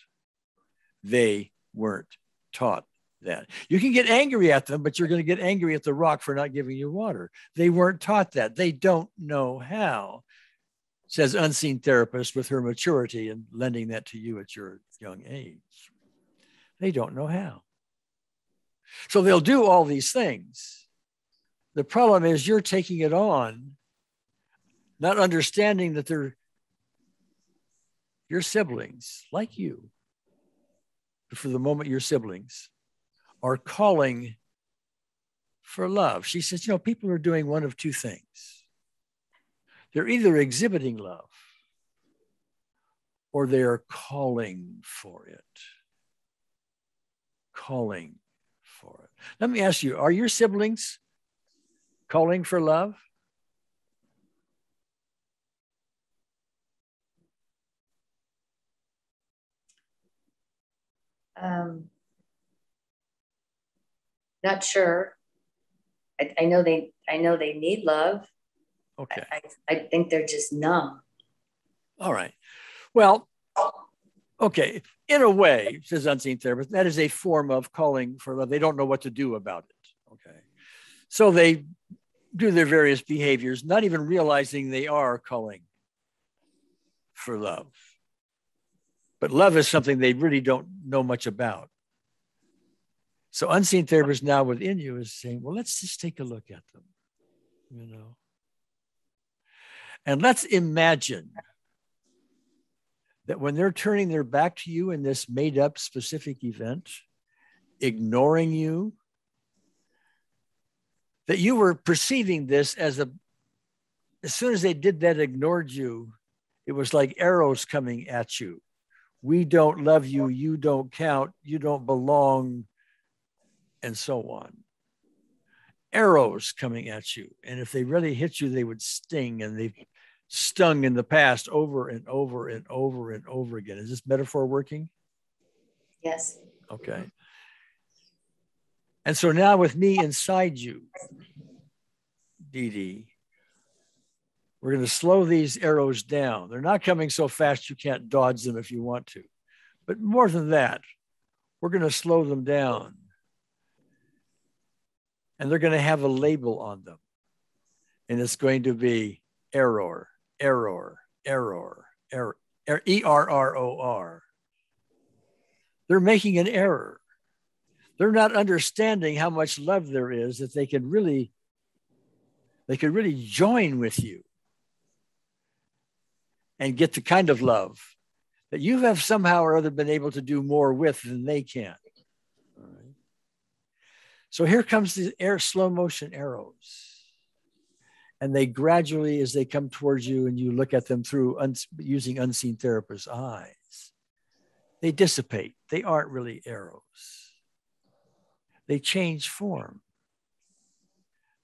They weren't taught that. You can get angry at them, but you're going to get angry at the rock for not giving you water. They weren't taught that. They don't know how, says unseen therapist with her maturity and lending that to you at your young age. They don't know how. So they'll do all these things. The problem is you're taking it on, not understanding that they're your siblings, like you, but for the moment, your siblings are calling for love. She says, you know, people are doing one of two things. They're either exhibiting love or they are calling for it. Calling for it. Let me ask you are your siblings calling for love? Um, not sure. I, I know they I know they need love. Okay. I, I, I think they're just numb. All right. Well, okay. In a way, says unseen therapist, that is a form of calling for love. They don't know what to do about it. Okay. So they do their various behaviors, not even realizing they are calling for love. But love is something they really don't know much about. So unseen therapist now within you is saying, well, let's just take a look at them, you know. And let's imagine that when they're turning their back to you in this made up specific event, ignoring you, that you were perceiving this as a, as soon as they did that, ignored you, it was like arrows coming at you. We don't love you. You don't count. You don't belong and so on. Arrows coming at you. And if they really hit you, they would sting and they've stung in the past over and over and over and over again. Is this metaphor working? Yes. Okay. And so now with me inside you, DeeDee, we're going to slow these arrows down. They're not coming so fast you can't dodge them if you want to. But more than that, we're going to slow them down and they're going to have a label on them. And it's going to be error, error, error, error, E R R O R. They're making an error. They're not understanding how much love there is that they can really, they could really join with you and get the kind of love that you have somehow or other been able to do more with than they can. So here comes the air slow motion arrows. And they gradually, as they come towards you and you look at them through un- using unseen therapist's eyes, they dissipate. They aren't really arrows. They change form.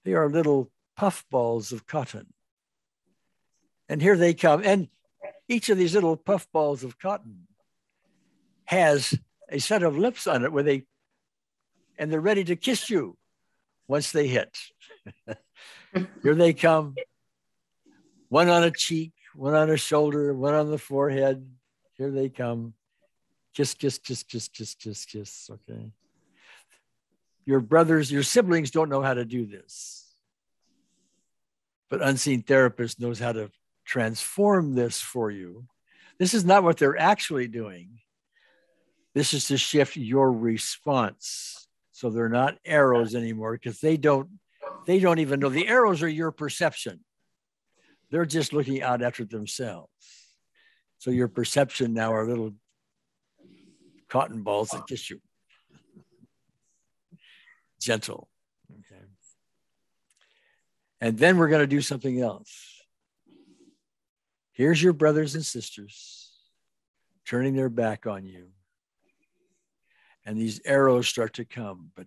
They are little puff balls of cotton. And here they come. And each of these little puff balls of cotton has a set of lips on it where they and they're ready to kiss you once they hit. [LAUGHS] Here they come, one on a cheek, one on a shoulder, one on the forehead. Here they come. Kiss, kiss, kiss, kiss, kiss, kiss, kiss. Okay. Your brothers, your siblings don't know how to do this. But unseen therapist knows how to transform this for you. This is not what they're actually doing. This is to shift your response. So they're not arrows anymore because they don't they don't even know the arrows are your perception. They're just looking out after themselves. So your perception now are little cotton balls that kiss you. Gentle. Okay. And then we're going to do something else. Here's your brothers and sisters turning their back on you. And these arrows start to come. But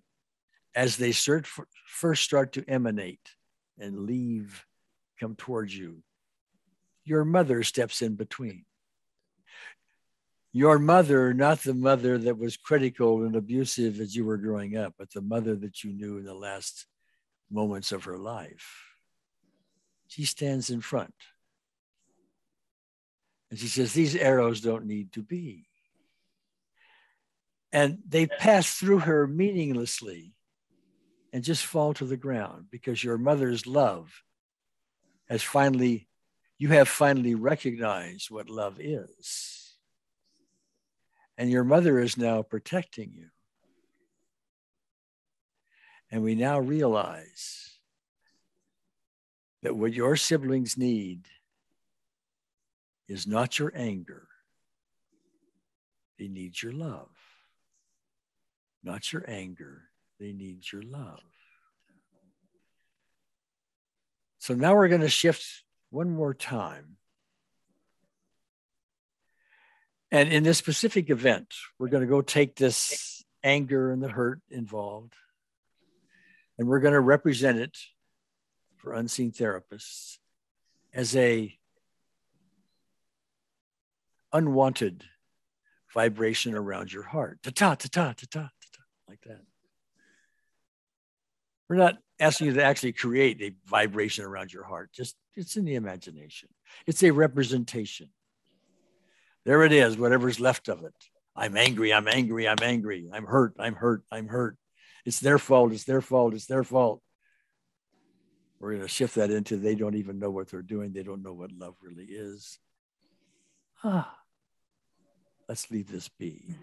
as they start, first start to emanate and leave, come towards you, your mother steps in between your mother, not the mother that was critical and abusive as you were growing up, but the mother that you knew in the last moments of her life. She stands in front. And she says, These arrows don't need to be. And they pass through her meaninglessly and just fall to the ground because your mother's love has finally, you have finally recognized what love is and your mother is now protecting you. And we now realize that what your siblings need is not your anger, they need your love. Not your anger, they need your love. So now we're going to shift one more time And in this specific event, we're going to go take this anger and the hurt involved, and we're going to represent it for unseen therapists as a unwanted vibration around your heart. Ta ta ta ta ta ta ta like that. We're not asking you to actually create a vibration around your heart. Just it's in the imagination. It's a representation. There it is, whatever's left of it. I'm angry, I'm angry, I'm angry, I'm hurt, I'm hurt, I'm hurt. It's their fault, it's their fault, it's their fault. We're going to shift that into they don't even know what they're doing, they don't know what love really is. Ah, let's leave this be.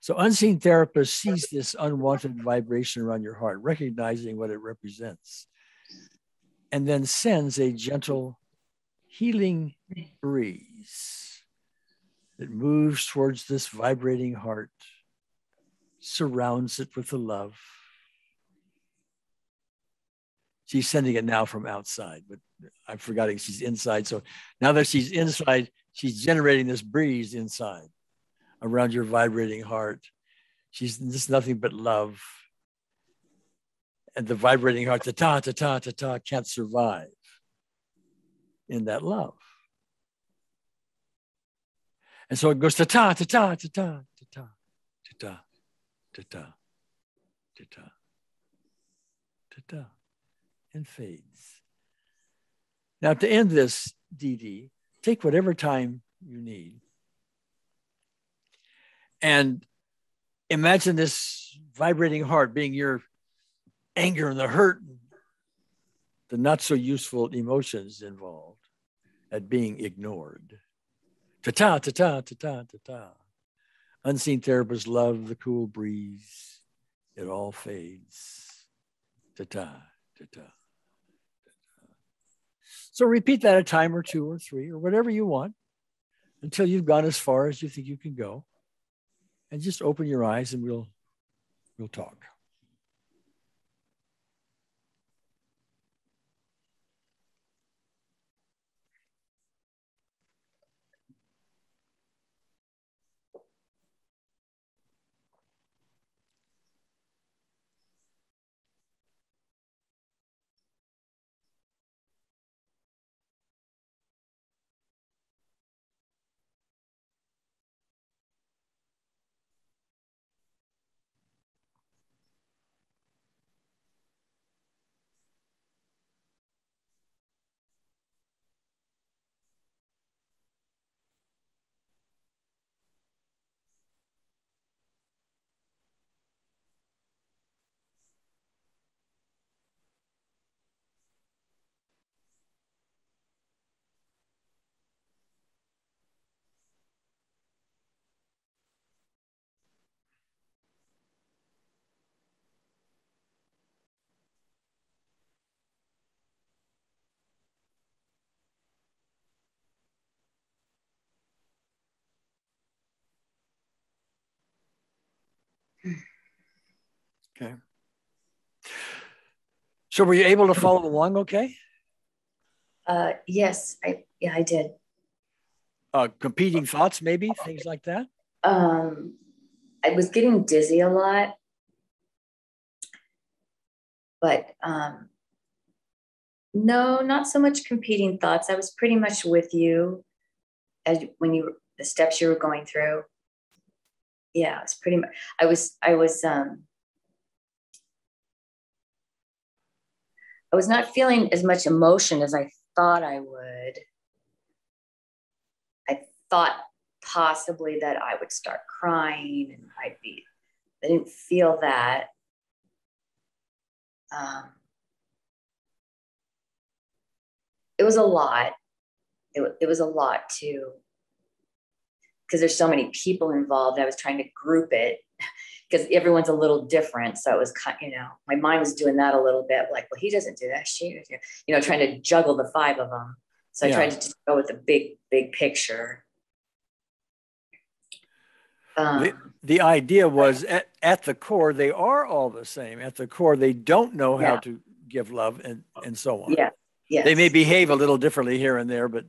So, unseen therapist sees this unwanted vibration around your heart, recognizing what it represents, and then sends a gentle healing breeze that moves towards this vibrating heart, surrounds it with the love. She's sending it now from outside, but I'm forgetting she's inside. So now that she's inside, she's generating this breeze inside around your vibrating heart. She's just nothing but love. And the vibrating heart, ta ta ta ta ta ta, can't survive in that love. And so it goes ta ta ta ta ta ta ta ta ta ta ta ta ta ta ta and fades. Now to end this DeeDee, take whatever time you need and imagine this vibrating heart being your anger and the hurt, the not so useful emotions involved at being ignored. Ta ta ta ta ta ta ta ta. Unseen therapists love the cool breeze. It all fades. Ta ta ta ta. So repeat that a time or two or three or whatever you want until you've gone as far as you think you can go. And just open your eyes and we'll we'll talk. Okay. So were you able to follow along okay? Uh, yes, I yeah, I did. Uh, competing thoughts, maybe things like that. Um, I was getting dizzy a lot, but um, no, not so much competing thoughts. I was pretty much with you as when you the steps you were going through. Yeah, it's pretty much. I was I was um I was not feeling as much emotion as I thought I would. I thought possibly that I would start crying and I'd be, I didn't feel that. Um, it was a lot. It, it was a lot too. Because there's so many people involved. I was trying to group it because everyone's a little different. So it was kind, you know, my mind was doing that a little bit, like, well, he doesn't do that. She, does, you know, trying to juggle the five of them. So I yeah. tried to just go with the big, big picture. Um, the, the, idea was at, at the core, they are all the same. At the core, they don't know how yeah. to give love and, and so on. Yeah. Yes. They may behave a little differently here and there, but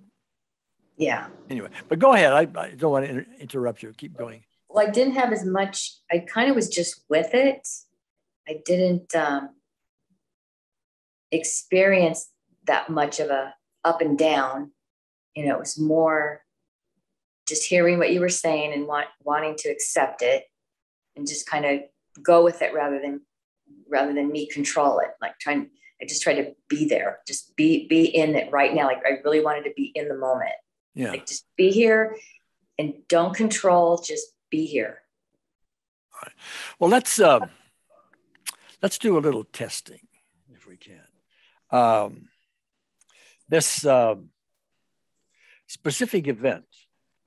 yeah. Anyway, but go ahead. I, I don't want to inter- interrupt you. Keep going well, I didn't have as much, I kind of was just with it. I didn't um, experience that much of a up and down. You know, it was more just hearing what you were saying and want, wanting to accept it and just kind of go with it rather than rather than me control it. Like trying, I just tried to be there, just be be in it right now. Like I really wanted to be in the moment. Yeah. Like just be here and don't control, just be here. All right. Well, let's uh, let's do a little testing if we can. Um, this uh, specific event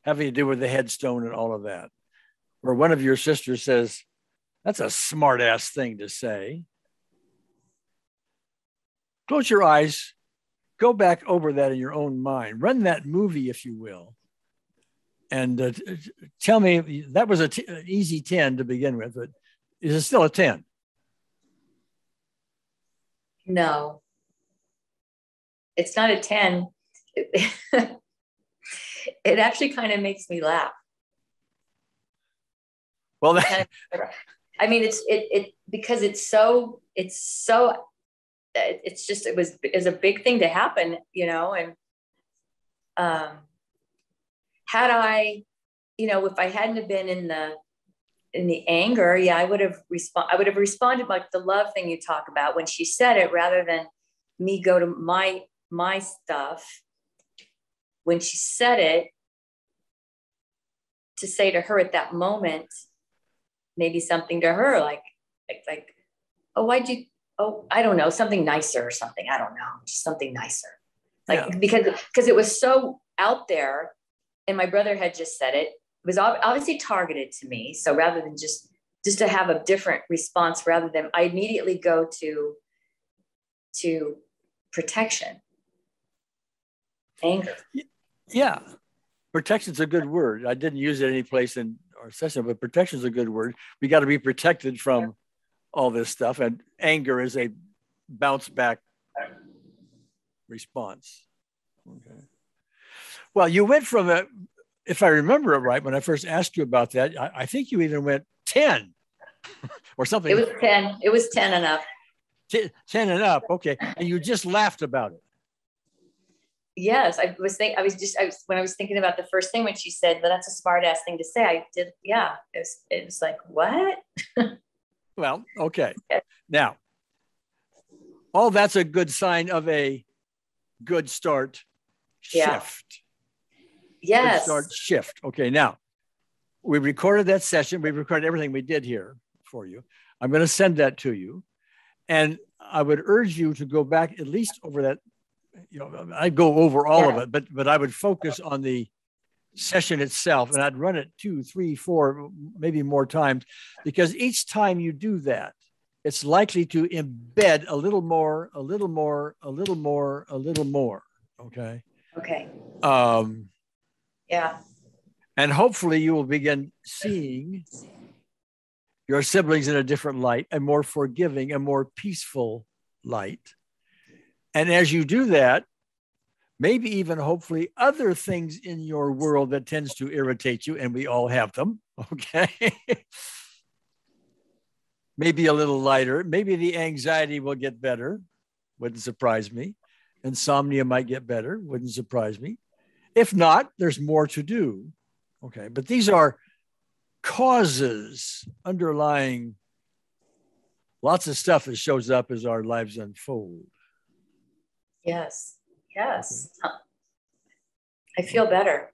having to do with the headstone and all of that, where one of your sisters says, "That's a smart ass thing to say." Close your eyes, go back over that in your own mind, run that movie, if you will, and uh, tell me that was a t- an easy 10 to begin with but is it still a 10 no. It's not a 10 [LAUGHS] it, actually kind of makes me laugh. Well that, i mean it's it, it because it's so it's so it's just it was is a big thing to happen you know and um had I, you know, if I hadn't have been in the in the anger, yeah, I would have respond. I would have responded like the love thing you talk about when she said it, rather than me go to my my stuff. When she said it, to say to her at that moment, maybe something to her like like, like oh, why'd you? Oh, I don't know, something nicer or something. I don't know, just something nicer. Like yeah. because because it was so out there and my brother had just said it, it was obviously targeted to me. So rather than just just to have a different response, rather than I immediately go to to protection, anger. Yeah, protection's a good word. I didn't use it any place in our session, but protection's a good word. We got to be protected from. All this stuff, and anger is a bounce back response. Okay. Well, you went from a, if I remember it right, when I first asked you about that, I, I think you even went 10 [LAUGHS] or something. It was 10. It was 10 and up. 10, 10 and up. Okay. And you just laughed about it. Yes. I was thinking, I was just, I was, when I was thinking about the first thing when she said, well, that's a smart ass thing to say. I did. Yeah. It was, it was like, what? [LAUGHS] well, okay. Now, all that's a good sign of a good start yeah. shift. Yes. Start shift. Okay, now we recorded that session. We recorded everything we did here for you. I'm going to send that to you. And I would urge you to go back at least over that. You know, I go over all yeah. of it, but but I would focus on the session itself and I'd run it two, three, four, maybe more times because each time you do that, it's likely to embed a little more, a little more, a little more, a little more. Okay. Okay. Um, yeah. And hopefully you will begin seeing your siblings in a different light, a more forgiving, a more peaceful light. And as you do that, maybe even hopefully other things in your world that tends to irritate you, and we all have them, [LAUGHS] okay? maybe a little lighter. Maybe the anxiety will get better. Wouldn't surprise me. Insomnia might get better. Wouldn't surprise me. If not, there's more to do. Okay. But these are causes underlying lots of stuff that shows up as our lives unfold. Yes. Yes. I feel better.